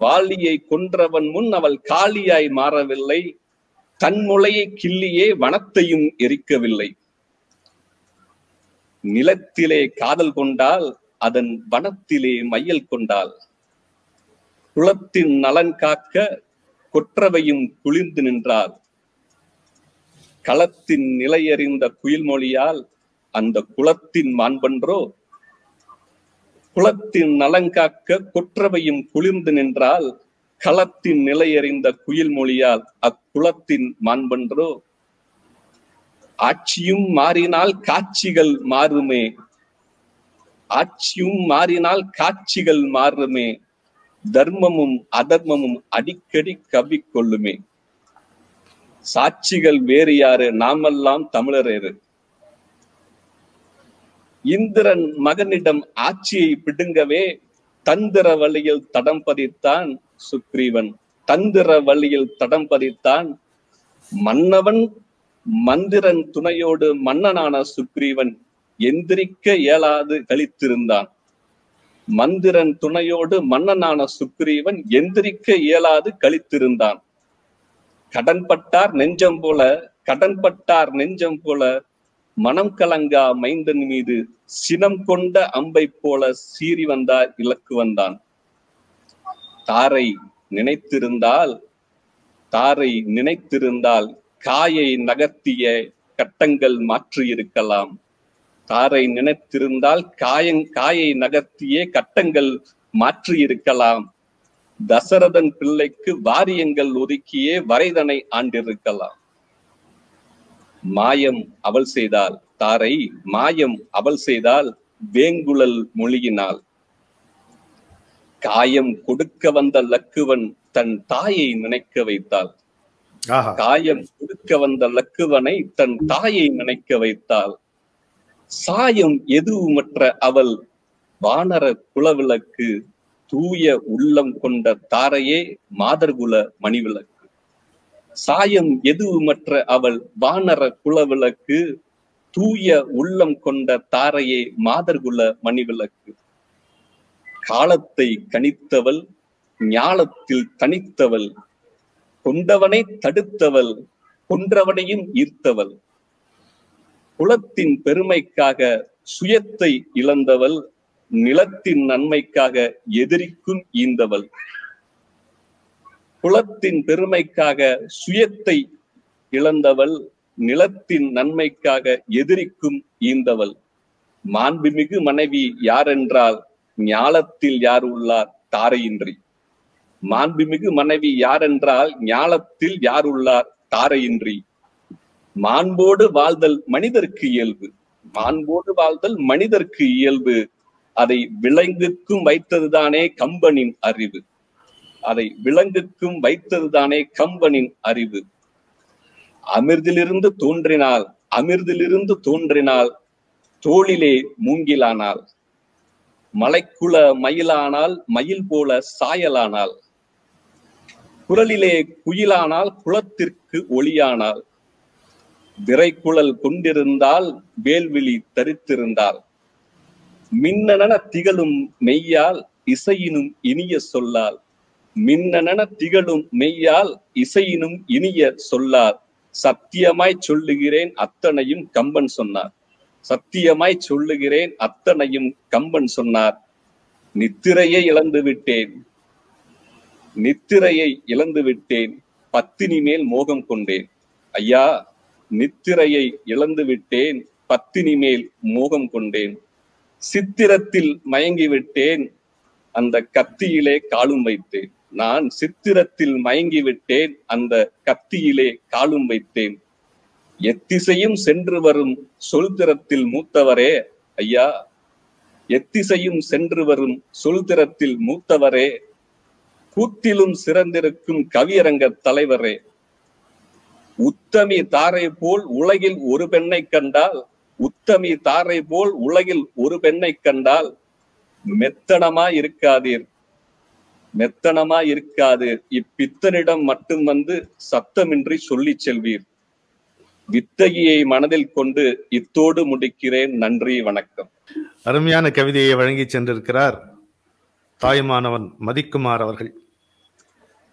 வாலியை கொன்றவன் முன் அவள் காளியாய் மாறவில்லை. தன் கிள்ளியே வனத்தையும் எரிக்கவில்லை. நிலத்திலே காதல் கொண்டால் அதன் வனத்திலே மையல் கொண்டாள். குளத்தின் நலன் காக்க கொற்றவையும் குளிர்ந்து நின்றாள். களத்தின் நிலையறிந்த குயில்மொழியால் அந்த குளத்தின் மாண்பன்றோ குளத்தின் நலங்காக்க கொற்றவையும் குளிர்ந்து நின்றால் களத்தின் நிலையறிந்த குயில் மொழியால் அக்குளத்தின் மாண்பன்றோ? ஆட்சியும் மாறினால் காட்சிகள் மாறுமே. ஆட்சியும் மாறினால் காட்சிகள் மாறுமே. தர்மமும் அதர்மமும் அடிக்கடி கவ்விக்கொள்ளுமே சாட்சிகள் வேறு யாரு? நாமெல்லாம் தமிழரேறு இந்திரன் மகனிடம் ஆட்சியை பிடுங்கவே தந்திர வழியில் தடம் பதித்தான் சுக்ரீவன். தந்திர வழியில் தடம் பதித்தான் மன்னவன் மந்திரன் துணையோடு மன்னனான சுக்ரீவன் எந்திரிக்க இயலாது கழித்திருந்தான் மந்திரன் துணையோடு மன்னனான சுக்ரீவன் எந்திரிக்க இயலாது கழித்திருந்தான் கடன்பட்டார் நெஞ்சம் போல கடன்பட்டார் நெஞ்சம் போல மனம் கலங்கா மைந்தன் மீது சினம் கொண்ட அம்பை போல சீறி வந்தார் இலக்கு வந்தான். தாரை நினைத்திருந்தால் தாரை நினைத்திருந்தால் காயை நகர்த்திய கட்டங்கள் மாற்றி இருக்கலாம். தாரை நினைத்திருந்தால் காயங் காயை நகர்த்திய கட்டங்கள் மாற்றி இருக்கலாம். தசரதன் பிள்ளைக்கு வாரியங்கள் ஒதுக்கியே வரைதனை ஆண்டிருக்கலாம். மாயம் அவள் செய்தால் தாரை மாயம் அவள் செய்தால் வேங்குழல் மொழியினாள் காயம் கொடுக்க வந்த லக்குவன் தன் தாயை நினைக்க வைத்தாள். காயம் கொடுக்க வந்த லக்குவனை தன் தாயை நினைக்க வைத்தாள். சாயம் எதுவுமற்ற அவள் வானர குலவிளக்கு தூய உள்ளம் கொண்ட தாரையே மாதர்குல மணிவிளக்கு. சாயம் எதுவுமற்ற அவள் வானர குலவிளக்கு தூய உள்ளம் கொண்ட தாரையே மாதர்குல மணிவிளக்கு. காலத்தை கணித்தவள் ஞாலத்தில் தனித்தவள் கொண்டவனை தடுத்தவள் கொன்றவனையும் ஈர்த்தவள். குலத்தின் பெருமைக்காக சுயத்தை இழந்தவள் நிலத்தின் நன்மைக்காக எதிரிக்கும் ஈந்தவள். குலத்தின் பெருமைக்காக சுயத்தை இழந்தவள் நிலத்தின் நன்மைக்காக எதிரிக்கும் ஈந்தவள். மாண்புமிகு மனைவி யாரென்றால் ஞாலத்தில் யார் உள்ளார்? தாரையின்றி. மாண்புமிகு மனைவி யாரென்றால் ஞாலத்தில் யார் உள்ளார்? தாரையின்றி. மாண்போடு வாழ்தல் மனிதர்க்கு இயல்பு. மாண்போடு வாழ்தல் மனிதர்க்கு இயல்பு. அதை விலங்குக்கும் வைத்ததுதானே கம்பனின் அறிவு. அதை விலங்குக்கும் வைத்ததுதானே கம்பனின் அறிவு. அமிர்திலிருந்து தோன்றினால் அமிர்திலிருந்து தோன்றினால் தோளிலே மூங்கிலானால் மலைக்குள மயிலானால் மயில் போல சாயலானால் குரலிலே குயிலானால் குளத்திற்கு ஒளியானால் விரைக்குழல் கொண்டிருந்தால் வேல்விழி தரித்திருந்தால் மின்னன திகழும் மெய்யால் இசையினும் இனிய சொல்லால் மின்னன திகழும் மெய்யால் இசையினும் இனிய சொல்லார். சத்தியமாய் சொல்லுகிறேன் அத்தனையும் கம்பன் சொன்னார். சத்தியமாய் சொல்லுகிறேன் அத்தனையும் கம்பன் சொன்னார். நித்திரையை இழந்து விட்டேன். நித்திரையை இழந்து விட்டேன். பத்தினி மேல் மோகம் கொண்டேன். ஐயா நித்திரையை இழந்து விட்டேன். பத்தினி மேல் மோகம் கொண்டேன். சித்திரத்தில் மயங்கி விட்டேன். அந்த கத்தியிலே காலும் வைத்தேன். நான் சித்திரத்தில் மயங்கி விட்டேன் அந்த கத்தியிலே காலும் வைத்தேன். எத்திசையும் சென்று வரும் சொல்திறத்தில் மூத்தவரே ஐயா. எத்திசையும் சென்று வரும் சொல்திறத்தில் மூத்தவரே கூத்திலும் சிறந்திருக்கும் கவியரங்க தலைவரே. உத்தமி தாரை போல் உலகில் ஒரு பெண்ணை கண்டால் உத்தமி தாரை போல் உலகில் ஒரு பெண்ணை கண்டால் மெத்தனமா இருக்காதீர். மெத்தனமா இருக்காது. இப்பித்தனிடம் மட்டும் வந்து சத்தமின்றி சொல்லி செல்வீர். வித்தகியை மனதில் கொண்டு இத்தோடு முடிக்கிறேன். நன்றி வணக்கம். அருமையான கவிதையை வழங்கி சென்றிருக்கிறார் தாயுமானவன் மதிக்குமார் அவர்கள்.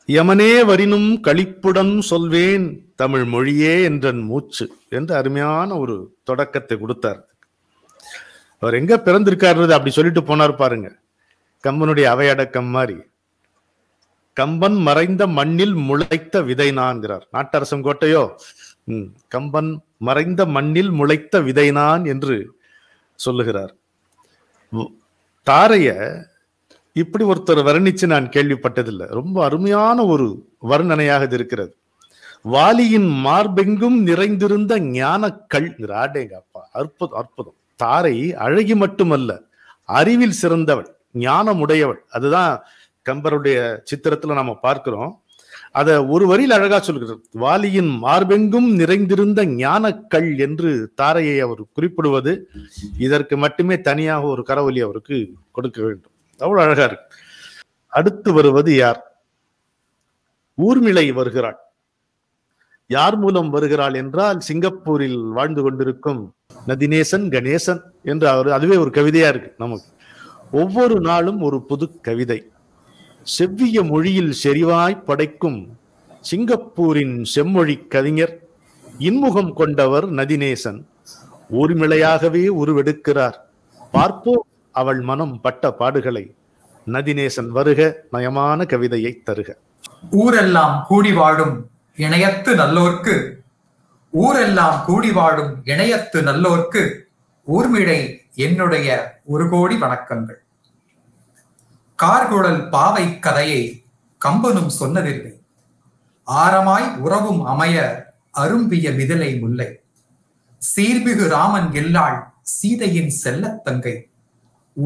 யமனே வரினும் களிப்புடன் சொல்வேன் தமிழ் மொழியே என்றன் மூச்சு என்று அருமையான ஒரு தொடக்கத்தை கொடுத்தார். அவர் எங்க பிறந்திருக்காருறது அப்படி சொல்லிட்டு போனார் பாருங்க. கம்பனுடைய அவையடக்கம் மாதிரி. கம்பன் மறைந்த மண்ணில் முளைத்த விதை நான்கிறார் நாட்டரசம் கோட்டையோ? ம், கம்பன் மறைந்த மண்ணில் முளைத்த விதை நான் என்று சொல்லுகிறார். தாரைய இப்படி ஒருத்தர் வர்ணிச்சு நான் கேள்விப்பட்டதில்லை. ரொம்ப அருமையான ஒரு வர்ணனையாக இது இருக்கிறது. வாலியின் மார்பெங்கும் நிறைந்திருந்த ஞான கல் ஆடேங்க அப்பா அற்புதம். அற்புதம் தாரை அழகி மட்டுமல்ல அறிவில் சிறந்தவள் ஞானம் உடையவள் அதுதான் கம்பருடைய சித்திரத்துல நாம பார்க்கிறோம். அத ஒரு வரியில் அழகா சொல்கிறது வாலியின் மார்பெங்கும் நிறைந்திருந்த ஞான கல் என்று தாரையை அவர் குறிப்பிடுவது இதற்கு மட்டுமே தனியாக ஒரு கரவொலி அவருக்கு கொடுக்க வேண்டும். அவ்வளவு அழகா இருக்கு. அடுத்து வருவது யார்? ஊர்மிளை வருகிறாள். யார் மூலம் வருகிறாள் என்றால் சிங்கப்பூரில் வாழ்ந்து கொண்டிருக்கும் நதிநேசன் கணேசன் என்று அவர் அதுவே ஒரு கவிதையா இருக்கு நமக்கு. ஒவ்வொரு நாளும் ஒரு புது கவிதை. செவ்விய மொழியில் செறிவாய் படைக்கும் சிங்கப்பூரின் செம்மொழி கவிஞர் இன்முகம் கொண்டவர் நதிநேசன். ஊர்மிளையாகவே உருவெடுக்கிறார். பார்ப்போம் அவள் மனம் பட்ட பாடுகளை. நதிநேசன் வருக நயமான கவிதையை தருக. ஊரெல்லாம் கூடி வாழும் இணையத்து நல்லோர்க்கு. ஊரெல்லாம் கூடி வாழும் இணையத்து நல்லோர்க்கு. ஊர்மிழை என்னுடைய ஒரு கோடி வணக்கங்கள். கார்குழல் பாவை கதையை கம்பனும் சொன்னதில்லை. ஆரமாய் உறவும் அமைய அரும்பிய மிதிலை முல்லை. சீர்மிகு ராமன் இல்லாள் சீதையின் செல்லத் தங்கை.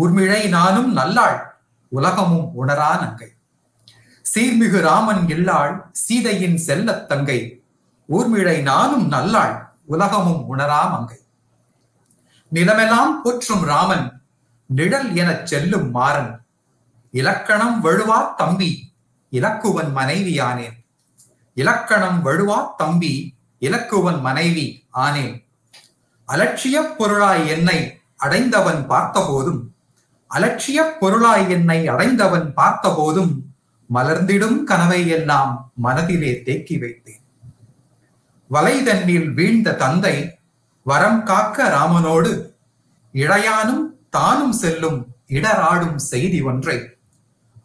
ஊர்மிழை நானும் நல்லாள் உலகமும் உணரா நங்கை. சீர்மிகு ராமன் இல்லாள் சீதையின் செல்லத் தங்கை. ஊர்மிழை நானும் நல்லாள் உலகமும் உணரா மங்கை. நிலமெல்லாம் போற்றும் ராமன் நிழல் எனச் செல்லும் மாறன். இலக்கணம் வழுவா தம்பி இலக்குவன் மனைவி ஆனேன். இலக்கணம் வழுவா தம்பி இலக்குவன் மனைவி ஆனேன். அலட்சிய பொருளாய் என்னை அடைந்தவன் பார்த்தபோதும் அலட்சிய பொருளாய் என்னை அடைந்தவன் பார்த்தபோதும் மலர்ந்திடும் கனவை எல்லாம் மனதிலே தேக்கி வைத்தேன். வலைதன்னில் வீழ்ந்த தந்தை வரம் காக்க ராமனோடு இழையானும் தானும் செல்லும் இடராடும் செய்தி ஒன்றை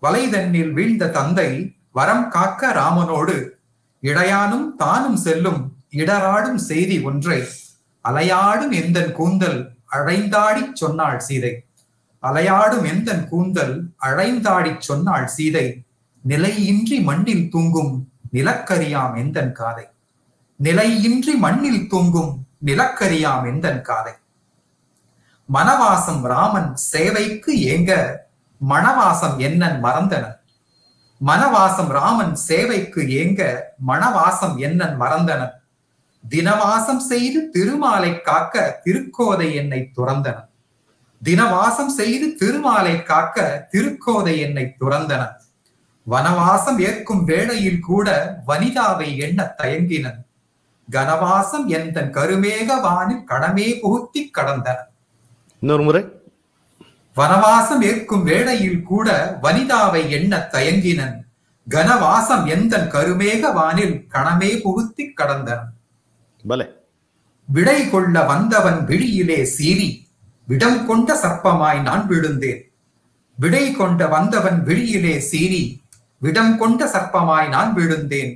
வலைதண்ணில் வீழ்ந்த தந்தை வரம் காக்க ராமனோடு இடையானும் தானும் செல்லும் இடராடும் செய்தி ஒன்றை. அலையாடும் எந்தன் கூந்தல் அழைந்தாடிச் சொன்னாள் சீதை. அலையாடும் எந்தன் கூந்தல் அழைந்தாடிச் சொன்னாள் சீதை. நிலையின்றி மண்ணில் தூங்கும் நிலக்கரியாம் எந்தன் காதை. நிலையின்றி மண்ணில் தூங்கும் நிலக்கரியாம் எந்தன் காதை. மனவாசம் ராமன் சேவைக்கு ஏங்க மணவாசம் என்னன் மறந்தனன் மனவாசம் ராமன் சேவைக்கு ஏங்க மணவாசம் என்னன் மறந்தனன் தினவாசம் செய்து திருமாலை காக்க திருக்கோதை என்னை துறந்தனன் தினவாசம் செய்து திருமாலை காக்க திருக்கோதை என்னை துறந்தனன் வனவாசம் ஏற்கும் வேளையில் கூட வனிதாவை எண்ண தயங்கினன் கனவாசம் எந்தன் கருமேக வானில் கடமே புகுத்தி கடந்தனன் இன்னொரு முறை. வனவாசம் ஏற்கும் வேளையில் கூட வனிதாவை எண்ண தயங்கினன். கனவாசம் எந்தன் கருமேக வானில் கணமே புகுத்தி கடந்தனன் பலே. விடை கொள்ள வந்தவன் விழியிலே சீறி விடம் கொண்ட சர்ப்பமாய் நான் விழுந்தேன். விடை கொண்ட வந்தவன் விழியிலே சீறி விடம் கொண்ட சர்ப்பமாய் நான் விழுந்தேன்.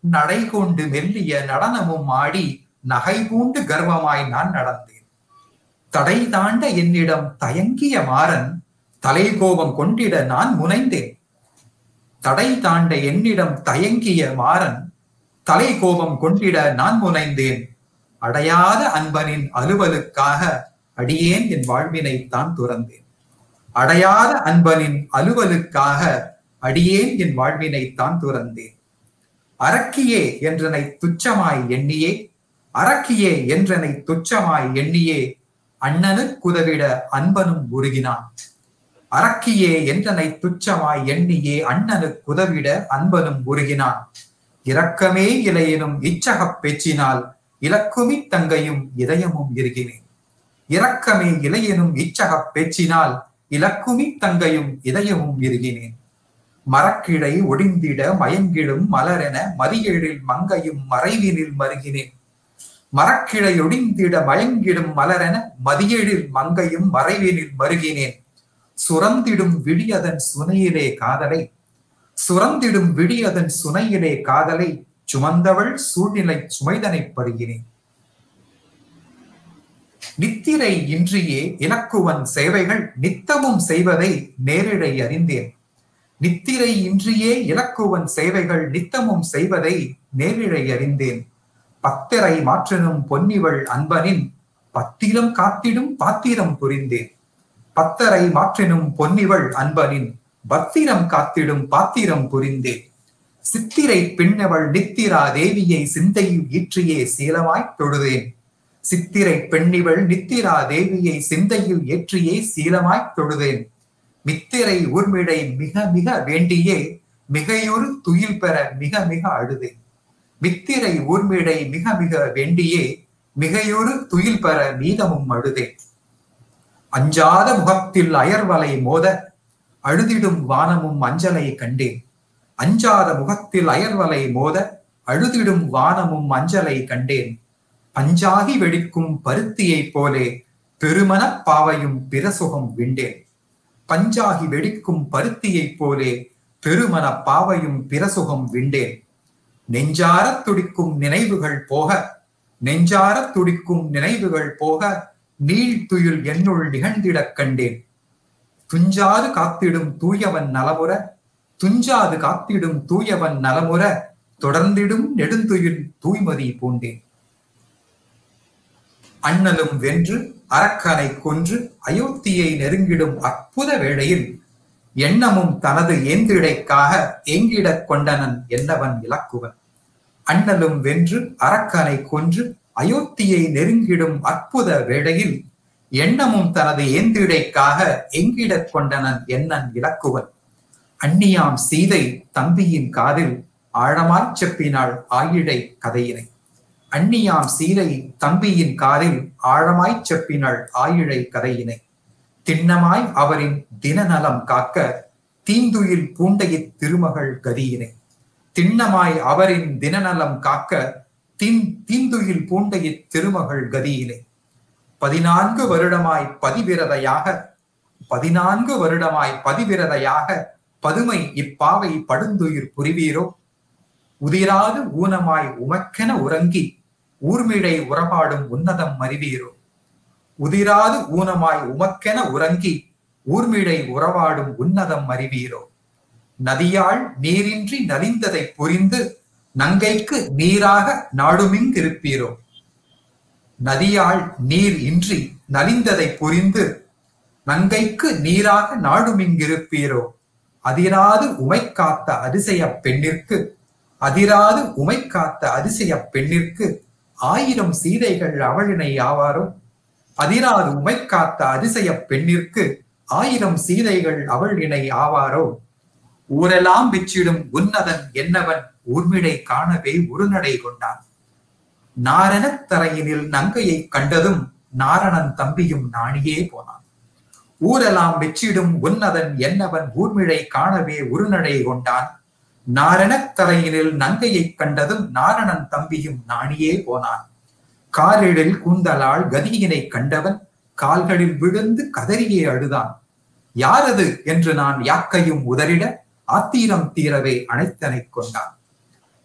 நடை கொண்டு மெல்லிய நடனமும் ஆடி நகை பூண்டு கர்வமாய் நான் நடந்தேன். தடை தாண்ட என்னிடம் தயங்கிய மாறன் தலை கோபம் கொண்டிட நான் முனைந்தேன். தடை தாண்ட என்னிடம் தயங்கிய மாறன் தலை கோபம் கொண்டிட நான் முனைந்தேன். அடையாத அன்பனின் அலுவலுக்காக அடியேன் என் வாழ்வினை தான் துறந்தேன். அடையாத அன்பனின் அலுவலுக்காக அடியேன் என் வாழ்வினை தான் துறந்தேன். அரக்கியே என்றனை துச்சமாய் எண்ணியே அரக்கியே என்றனை துச்சமாய் எண்ணியே அண்ணனுக்குதவிட அன்பனும் உருகினான். அரக்கியே என்றனை துச்சமாய் எண்ணியே அண்ணனுக்குதவிட அன்பனும் உருகினான். இரக்கமே இலையினும் இச்சகப் பேச்சினால் இலக்குமி தங்கையும் இதயமும் இருகினேன் இரக்கமே இலையெனும் இச்சகப் பேச்சினால் இலக்குமி தங்கையும் இதயமும் இருகினேன் மரக்கிளை ஒடிந்திட மயங்கிடும் மலரென மதியேழில் மங்கையும் மறைவினில் மருகினேன். மரக்கிழையொடிந்திட மயங்கிடும் மலரென மதியேழில் மங்கையும் மறைவினில் மருகினேன். சுரந்திடும் விடியதன் சுனையிலே காதலை. சுரந்திடும் விடியதன் சுனையிலே காதலை. சுமந்தவள் சூழ்நிலை சுமைதனை பருகினேன். நித்திரை இன்றியே இலக்குவன் சேவைகள் நித்தமும் செய்வதை நேரிடை அறிந்தேன். நித்திரை இன்றியே இலக்குவன் சேவைகள் நித்தமும் செய்வதை நேரிழை அறிந்தேன். பத்திரை மாற்றினும் பொன்னிவள் அன்பனின் பத்திரம் காத்திடும் பாத்திரம் புரிந்தேன். பத்தரை மாற்றினும் பொன்னிவள் அன்பனின் பத்திரம் காத்திடும் பாத்திரம் புரிந்தேன். சித்திரை பெண்ணவள் நித்திரா தேவியை சிந்தையில் ஈற்றியே சீலமாய் தொழுதேன். சித்திரை பெண்ணிவள் நித்திரா தேவியை சிந்தையில் ஏற்றியே சீலமாய் தொழுதேன். மித்திரை ஊர்மிடை மிக மிக வேண்டியே மிகையொரு துயில் பெற மிக மிக அழுதேன். மித்திரை ஊர்மிடை மிக மிக வேண்டியே மிகையொரு துயில் பெற மீதமும் அழுதேன் அஞ்சாத முகத்தில் அயர்வலை மோத அழுதிடும் வானமும் அஞ்சலை கண்டேன். அஞ்சாத முகத்தில் அயர்வலை மோத அழுதிடும் வானமும் அஞ்சலை கண்டேன். பஞ்சாகி வெடிக்கும் பருத்தியைப் போலே பெருமனப் பாவையும் பிரசுகம் விண்டேன். பஞ்சாகி வெடிக்கும் பருத்தியைப் போலே பெருமனப் பாவையும் பிரசுகம் விண்டேன். நெஞ்சாரத் துடிக்கும் நினைவுகள் போக நெஞ்சாரத் துடிக்கும் நினைவுகள் போக நீள் துயில் என்னுள் நிகழ்ந்திடக் கண்டேன். துஞ்சாது காத்திடும் தூயவன் நலமுற துஞ்சாது காத்திடும் தூயவன் நலமுற தொடர்ந்திடும் நெடுந்துயில் தூய்மதி பூண்டேன். அண்ணலும் வென்று அரக்கனை கொன்று அயோத்தியை நெருங்கிடும் அற்புத வேளையில் எண்ணமும் தனது ஏந்திடைக்காக ஏங்கிடக் கொண்டனன் என்னவன் இலக்குவன்? அண்ணலும் வென்று அரக்கனை கொன்று அயோத்தியை நெருங்கிடும் அற்புத வேளையில் எண்ணமும் தனது ஏந்திடைக்காக எங்கிடக் கொண்டனன் என்னன் இலக்குவன்? அந்நியாம் சீதை தம்பியின் காதில் ஆழமாய்ச் செப்பினாள் ஆயிடை கதையினை. அந்நியாம் சீதை தம்பியின் காதில் ஆழமாய்ச் செப்பினாள் ஆயிழை கதையினை. திண்ணமாய் அவரின் தினநலம் காக்க தீந்துயில் பூண்டையித் திருமகள் கதியினை. திண்ணமாய் அவரின் தினநலம் காக்க தீன் தீந்துயில் பூண்டையித் திருமகள் கதியினை. பதினான்கு வருடமாய் பதிவிரதையாக பதினான்கு வருடமாய் பதிவிரதையாக பதுமை இப்பாவை படுந்துயிர் புரிவீரோ? உதிராது ஊனமாய் உமக்கென உறங்கி ஊர்மிழை உறவாடும் உன்னதம் அறிவீரோ? உதிராது ஊனமாய் உமக்கென உறங்கி ஊர்மிழை உறவாடும் உன்னதம் அறிவீரோ. நதியாள் நீரின்றி நலிந்ததை புரிந்து நங்கைக்கு நீராக நாடுமிங்கிருப்பீரோ. நதியாள் நீர் இன்றி நலிந்ததை புரிந்து நங்கைக்கு நீராக நாடுமிங்கிருப்பீரோ. அதிராது உமை காத்த அதிசய பெண்ணிற்கு அதிராது உமை காத்த அதிசய பெண்ணிற்கு ஆயிரம் சீதைகள் அவளினை ஆவாரும் அதிராது உமை காத்த அதிசய பெண்ணிற்கு ஆயிரம் சீதைகள் அவள் இணை ஆவாரோ? ஊரெல்லாம் விச்சிடும் உன்னதன் என்னவன் ஊர்மிடை காணவே உருநடை கொண்டான். நாரணத் தரையினில் நங்கையை கண்டதும் நாரணன் தம்பியும் நாணியே போனான். ஊரெல்லாம் வெற்றிடும் உன்னதன் என்னவன் ஊர்மிழை காணவே உருநடை கொண்டான். நாரணத் தரையினில் நங்கையை கண்டதும் நாரணன் தம்பியும் நாணியே போனான். காரிழில் கூந்தலால் கதியினை கண்டவன் கால்களில் விழுந்து கதறியே அழுதான். யாரது? என்று நான் யாக்கையும் உதறிட ஆத்தீரம் தீரவே அணைத்தனைக் கொண்டான்.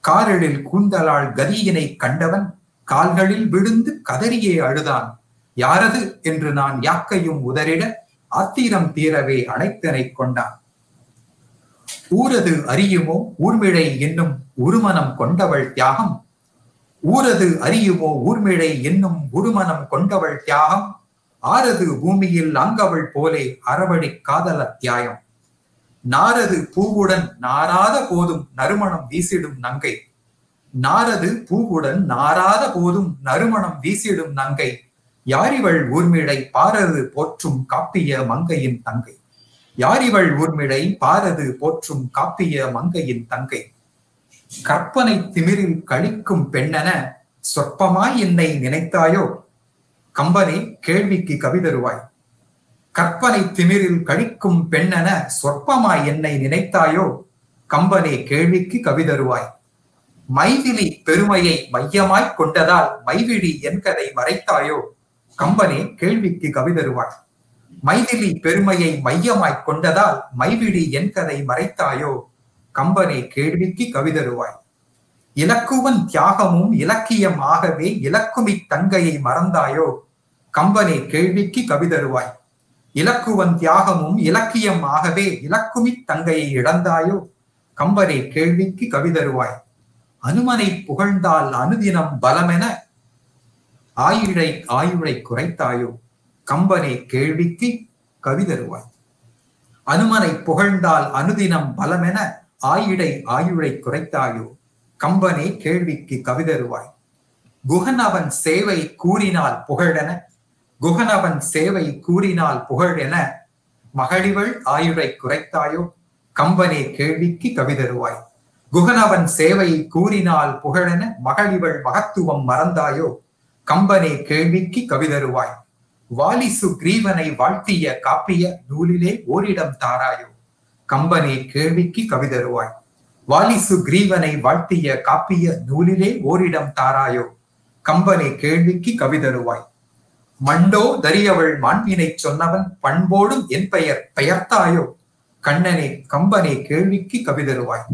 காரிடில் கூந்தலால் கதியினை கண்டவன் கால்களில் விழுந்து கதறியே அழுதான். யாரது? என்று நான் யாக்கையும் உதறிட ஆத்திரம் தீரவே அணைத்தனைக் கொண்டான். ஊரது அறியுமோ? ஊர்மிழை என்னும் உருமனம் கொண்டவள் தியாகம் ஊரது அறியுமோ ஊர்மிழை என்னும் உருமனம் கொண்டவள் தியாகம் ஆரது பூமியில் அங்கவள் போலே அறவழி காதல் அத்தியாயம். நாரது பூவுடன் நாராத போதும் நறுமணம் வீசிடும் நங்கை. நாரது பூவுடன் நாராத போதும் நறுமணம் வீசிடும் நங்கை. யாரிவள் ஊர்மிழை பாரது போற்றும் காப்பிய மங்கையின் தங்கை. யாரிவள் ஊர்மிழை பாரது போற்றும் காப்பிய மங்கையின் தங்கை. கற்பனை திமிரில் கழிக்கும் பெண்ணென சொற்பமாய் என்னை நினைத்தாயோ? கம்பனே கேள்விக்கு கவிதருவாய் கற்பனை திமிரில் கழிக்கும் பெண்ணென சொற்பமாய் என்னை நினைத்தாயோ? கம்பனே கேள்விக்கு கவிதருவாய் மைதிலி பெருமையை மையமாய்க் கொண்டதால் மைவிழி என் கதை மறைத்தாயோ? கம்பனே கேள்விக்கு கவிதருவாய் மைதிலி பெருமையை மையமாய்க் கொண்டதால் மைவிழி என் கதை மறைத்தாயோ? கம்பனே கேள்விக்கு கவிதருவாய். இலக்குவன் தியாகமும் இலக்கியம் ஆகவே இலக்குமி தங்கையை மறந்தாயோ? கம்பனே கேள்விக்கு கவிதருவாய். இலக்குவன் தியாகமும் இலக்கியம் ஆகவே இலக்குமி தங்கையை இழந்தாயோ? கம்பனே கேள்விக்கு கவிதருவாய். அனுமனை புகழ்ந்தால் அனுதினம் பலமென ஆயுளை ஆயுழை குறைத்தாயோ? கம்பனே கேள்விக்கு கவிதருவாய். அனுமனை புகழ்ந்தால் அனுதினம் பலமென ஆயிடை ஆயுளை குறைத்தாயோ? கம்பனே கேள்விக்கு கவிதருவாய். குகன் அவன் சேவை கூறினால் புகழென குகன் அவன் சேவை கூறினால் புகழ் என மகளிவள் ஆயுளை குறைத்தாயோ? கம்பனே கேள்விக்கு கவிதருவாய். குகனவன் சேவை கூறினால் புகழென மகளிவள் மகத்துவம் மறந்தாயோ? கம்பனே கேள்விக்கு கவிதருவாய். வாலிசு கிரீவனை வாழ்த்திய காப்பிய நூலிலே ஓரிடம் தாராயோ? கம்பனே கேள்விக்கு கவிதருவாய் வாலிசு கிரீவனை வாழ்த்திய காப்பிய நூலிலே ஓரிடம் தாராயோ கம்பனே கேள்விக்கு கவிதருவாய் மண்டோ தரியவள் மாண்பினை சொன்னவன் பண்போடும் என் பெயர் பெயர்த்தாயோ கண்ணனே கம்பனே கேள்விக்கு கவிதருவாய்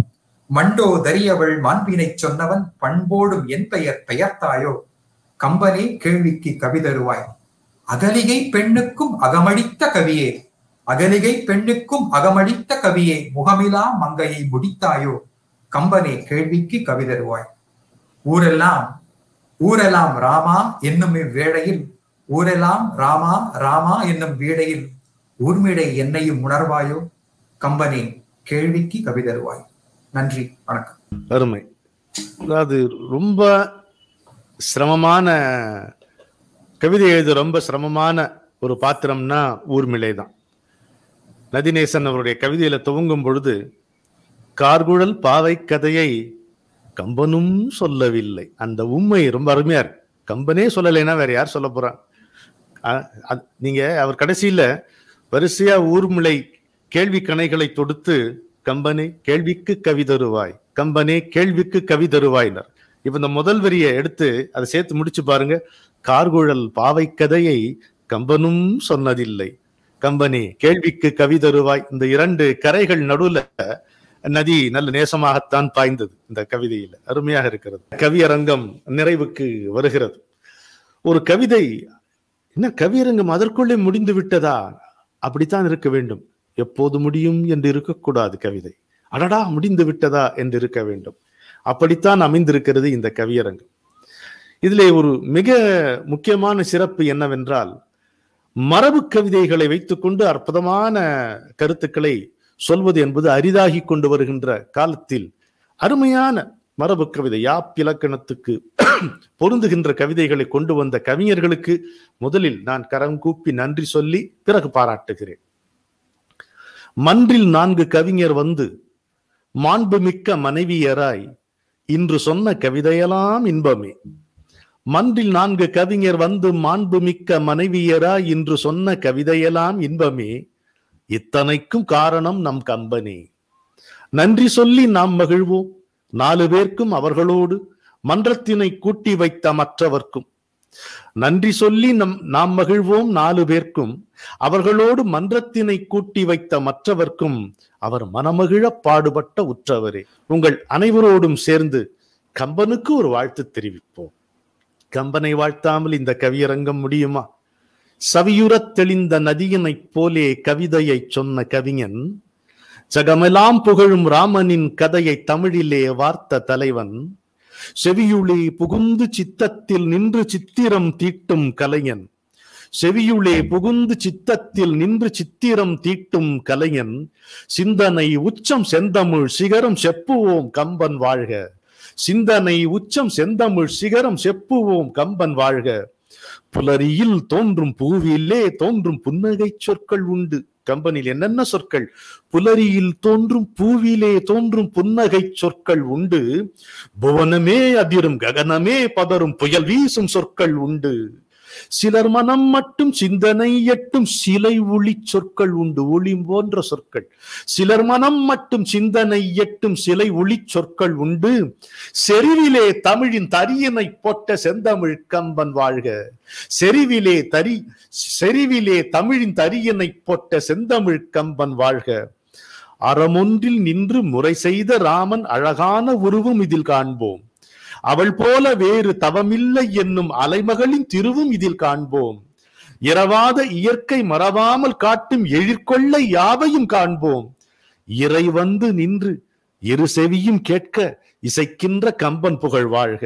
மண்டோ தரியவள் மாண்பினை சொன்னவன் பண்போடும் என் பெயர் பெயர்த்தாயோ கம்பனே கேள்விக்கு கவிதருவாய் அகலிகை பெண்ணுக்கும் அகமடித்த கவியே அகலிகை பெண்ணுக்கும் அகமடித்த கவியை முகமிலா மங்கையை முடித்தாயோ? கம்பனே கேள்விக்கு கவிதருவாய் ஊரெல்லாம் ஊரெல்லாம் ராமா என்னும் இவ்வேளையில் ஊரெல்லாம் ராமா ராமா என்னும் வீடையில் ஊர்மிடை என்னையும் உணர்வாயோ? கம்பனே கேள்விக்கு கவிதருவாய் நன்றி வணக்கம். அருமை. அதாவது ரொம்ப சிரமமான கவிதை எழுத ரொம்ப சிரமமான ஒரு பாத்திரம்னா ஊர்மிளை தான். நதிநேசன் அவருடைய கவிதையில துவங்கும் பொழுது கார்குழல் பாவை கதையை கம்பனும் சொல்லவில்லை. அந்த உண்மை ரொம்ப அருமையா இருக்கு. கம்பனே சொல்லலைன்னா வேற யார் சொல்ல போறான் நீங்க அவர் கடைசியில வரிசையா ஊர்முளை கேள்வி கணைகளை தொடுத்து கம்பனே கேள்விக்கு கவி தருவாய் கம்பனே கேள்விக்கு கவி தருவாய்னர் இப்ப இந்த முதல் வரியை எடுத்து அதை சேர்த்து முடிச்சு பாருங்க. கார்குழல் பாவை கதையை கம்பனும் சொன்னதில்லை கம்பெனி கேள்விக்கு கவி தருவாய். இந்த இரண்டு கரைகள் நடுவுல நதி நல்ல நேசமாகத்தான் பாய்ந்தது இந்த கவிதையில. அருமையாக இருக்கிறது. கவியரங்கம் நிறைவுக்கு வருகிறது. ஒரு கவிதை என்ன கவியரங்கம் அதற்குள்ளே முடிந்து விட்டதா? அப்படித்தான் இருக்க வேண்டும். எப்போது முடியும் என்று இருக்கக்கூடாது கவிதை. அடடா முடிந்து விட்டதா என்று இருக்க வேண்டும். அப்படித்தான் அமைந்திருக்கிறது இந்த கவியரங்கம். இதிலே ஒரு மிக முக்கியமான சிறப்பு என்னவென்றால் மரபு கவிதைகளை வைத்துக்கொண்டு அற்புதமான கருத்துக்களை சொல்வது என்பது அரிதாகி கொண்டு வருகின்ற காலத்தில் அருமையான மரபு கவிதை யாப்பிலக்கணத்துக்கு பொருந்துகின்ற கவிதைகளை கொண்டு வந்த கவிஞர்களுக்கு முதலில் நான் கரம் கூப்பி நன்றி சொல்லி பிறகு பாராட்டுகிறேன். மன்றில் நான்கு கவிஞர் வந்து மாண்புமிக்க மனைவியராய் இன்று சொன்ன கவிதையெல்லாம் இன்பமே. மன்றில் நான்கு கவிஞர் வந்து மாண்புமிக்க மனைவியரா இன்று சொன்ன கவிதையெல்லாம் இன்பமே. இத்தனைக்கும் காரணம் நம் கம்பெனி. நன்றி சொல்லி நாம் மகிழ்வோம். நாலு பேர்க்கும் அவர்களோடு மன்றத்தினை கூட்டி வைத்த மற்றவர்க்கும். நன்றி சொல்லி நம் நாம் மகிழ்வோம் நாலு பேர்க்கும். அவர்களோடு மன்றத்தினை கூட்டி வைத்த மற்றவர்க்கும் அவர் மனமகிழ பாடுபட்ட உற்றவரே. உங்கள் அனைவரோடும் சேர்ந்து கம்பனுக்கு ஒரு வாழ்த்து தெரிவிப்போம். கம்பனை வாழ்த்தாமல் இந்த கவியரங்கம் முடியுமா? சவியுறத் தெளிந்த நதியினைப் போலே கவிதையை சொன்ன கவிஞன் ஜகமெல்லாம் புகழும் ராமனின் கதையை தமிழிலே வார்த்த தலைவன் செவியுளே புகுந்து சித்தத்தில் நின்று சித்திரம் தீட்டும் கலைஞன் செவியுளே புகுந்து சித்தத்தில் நின்று சித்திரம் தீட்டும் கலைஞன் சிந்தனை உச்சம் செந்தமிழ் சிகரம் செப்புவோம் கம்பன் வாழ்க. சிந்தனை உச்சம் செந்தமிழ் சிகரம் செப்புவோம் கம்பன் வாழ்க. புலரியில் தோன்றும் பூவிலே தோன்றும் புன்னகை சொற்கள் உண்டு. கம்பனில் என்னென்ன சொற்கள்? புலரியில் தோன்றும் பூவிலே தோன்றும் புன்னகை சொற்கள் உண்டு. புவனமே அதிரும் ககனமே பதரும் புயல் வீசும் சொற்கள் உண்டு. சிலர் மனம் மட்டும் சிந்தனை எட்டும் சிலை ஒளி சொற்கள் உண்டு ஒளி போன்ற சொற்கள். சிலர் மனம் மட்டும் சிந்தனை எட்டும் சிலை ஒளி சொற்கள் உண்டு. செறிவிலே தமிழின் தரியனை போட்ட செந்தமிழ் கம்பன் வாழ்க. செறிவிலே தரி செறிவிலே தமிழின் தரியனை போட்ட செந்தமிழ் கம்பன் வாழ்க. அறமொன்றில் நின்று முறை செய்த ராமன் அழகான உருவம் இதில் காண்போம். அவள் போல வேறு தவமில்லை என்னும் அலைமகளின் திருவும் இதில் காண்போம். இரவாத இயற்கை மறவாமல் காட்டும் எழிற்கொள்ள யாவையும் காண்போம். இறை வந்து நின்று இரு செவியும் கேட்க இசைக்கின்ற கம்பன் புகழ் வாழ்க.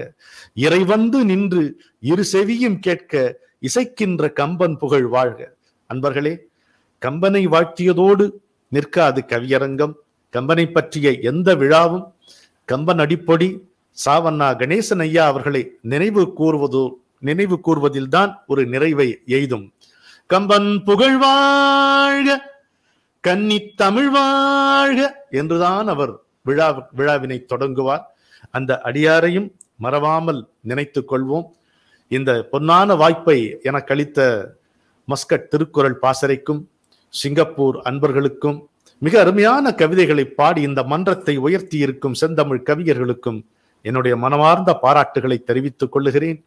இறை வந்து நின்று இரு செவியும் கேட்க இசைக்கின்ற கம்பன் புகழ் வாழ்க. அன்பர்களே கம்பனை வாழ்த்தியதோடு நிற்காது கவியரங்கம். கம்பனை பற்றிய எந்த விழாவும் கம்பன் அடிப்பொடி சாவண்ணா கணேசன் ஐயா அவர்களை நினைவு கூறுவதோ நினைவு கூறுவதில்தான் ஒரு நிறைவை எய்தும். கம்பன் புகழ்வாழ்க கன்னி தமிழ் வாழ்க என்றுதான் அவர் விழா விழாவினை தொடங்குவார். அந்த அடியாரையும் மறவாமல் நினைத்துக் கொள்வோம். இந்த பொன்னான வாய்ப்பை எனக்கு அளித்த மஸ்கட் திருக்குறள் பாசறைக்கும் சிங்கப்பூர் அன்பர்களுக்கும் மிக அருமையான கவிதைகளை பாடி இந்த மன்றத்தை உயர்த்தி இருக்கும் செந்தமிழ் கவிஞர்களுக்கும் என்னுடைய மனமார்ந்த பாராட்டுகளை தெரிவித்துக் கொள்ளுகிறேன்.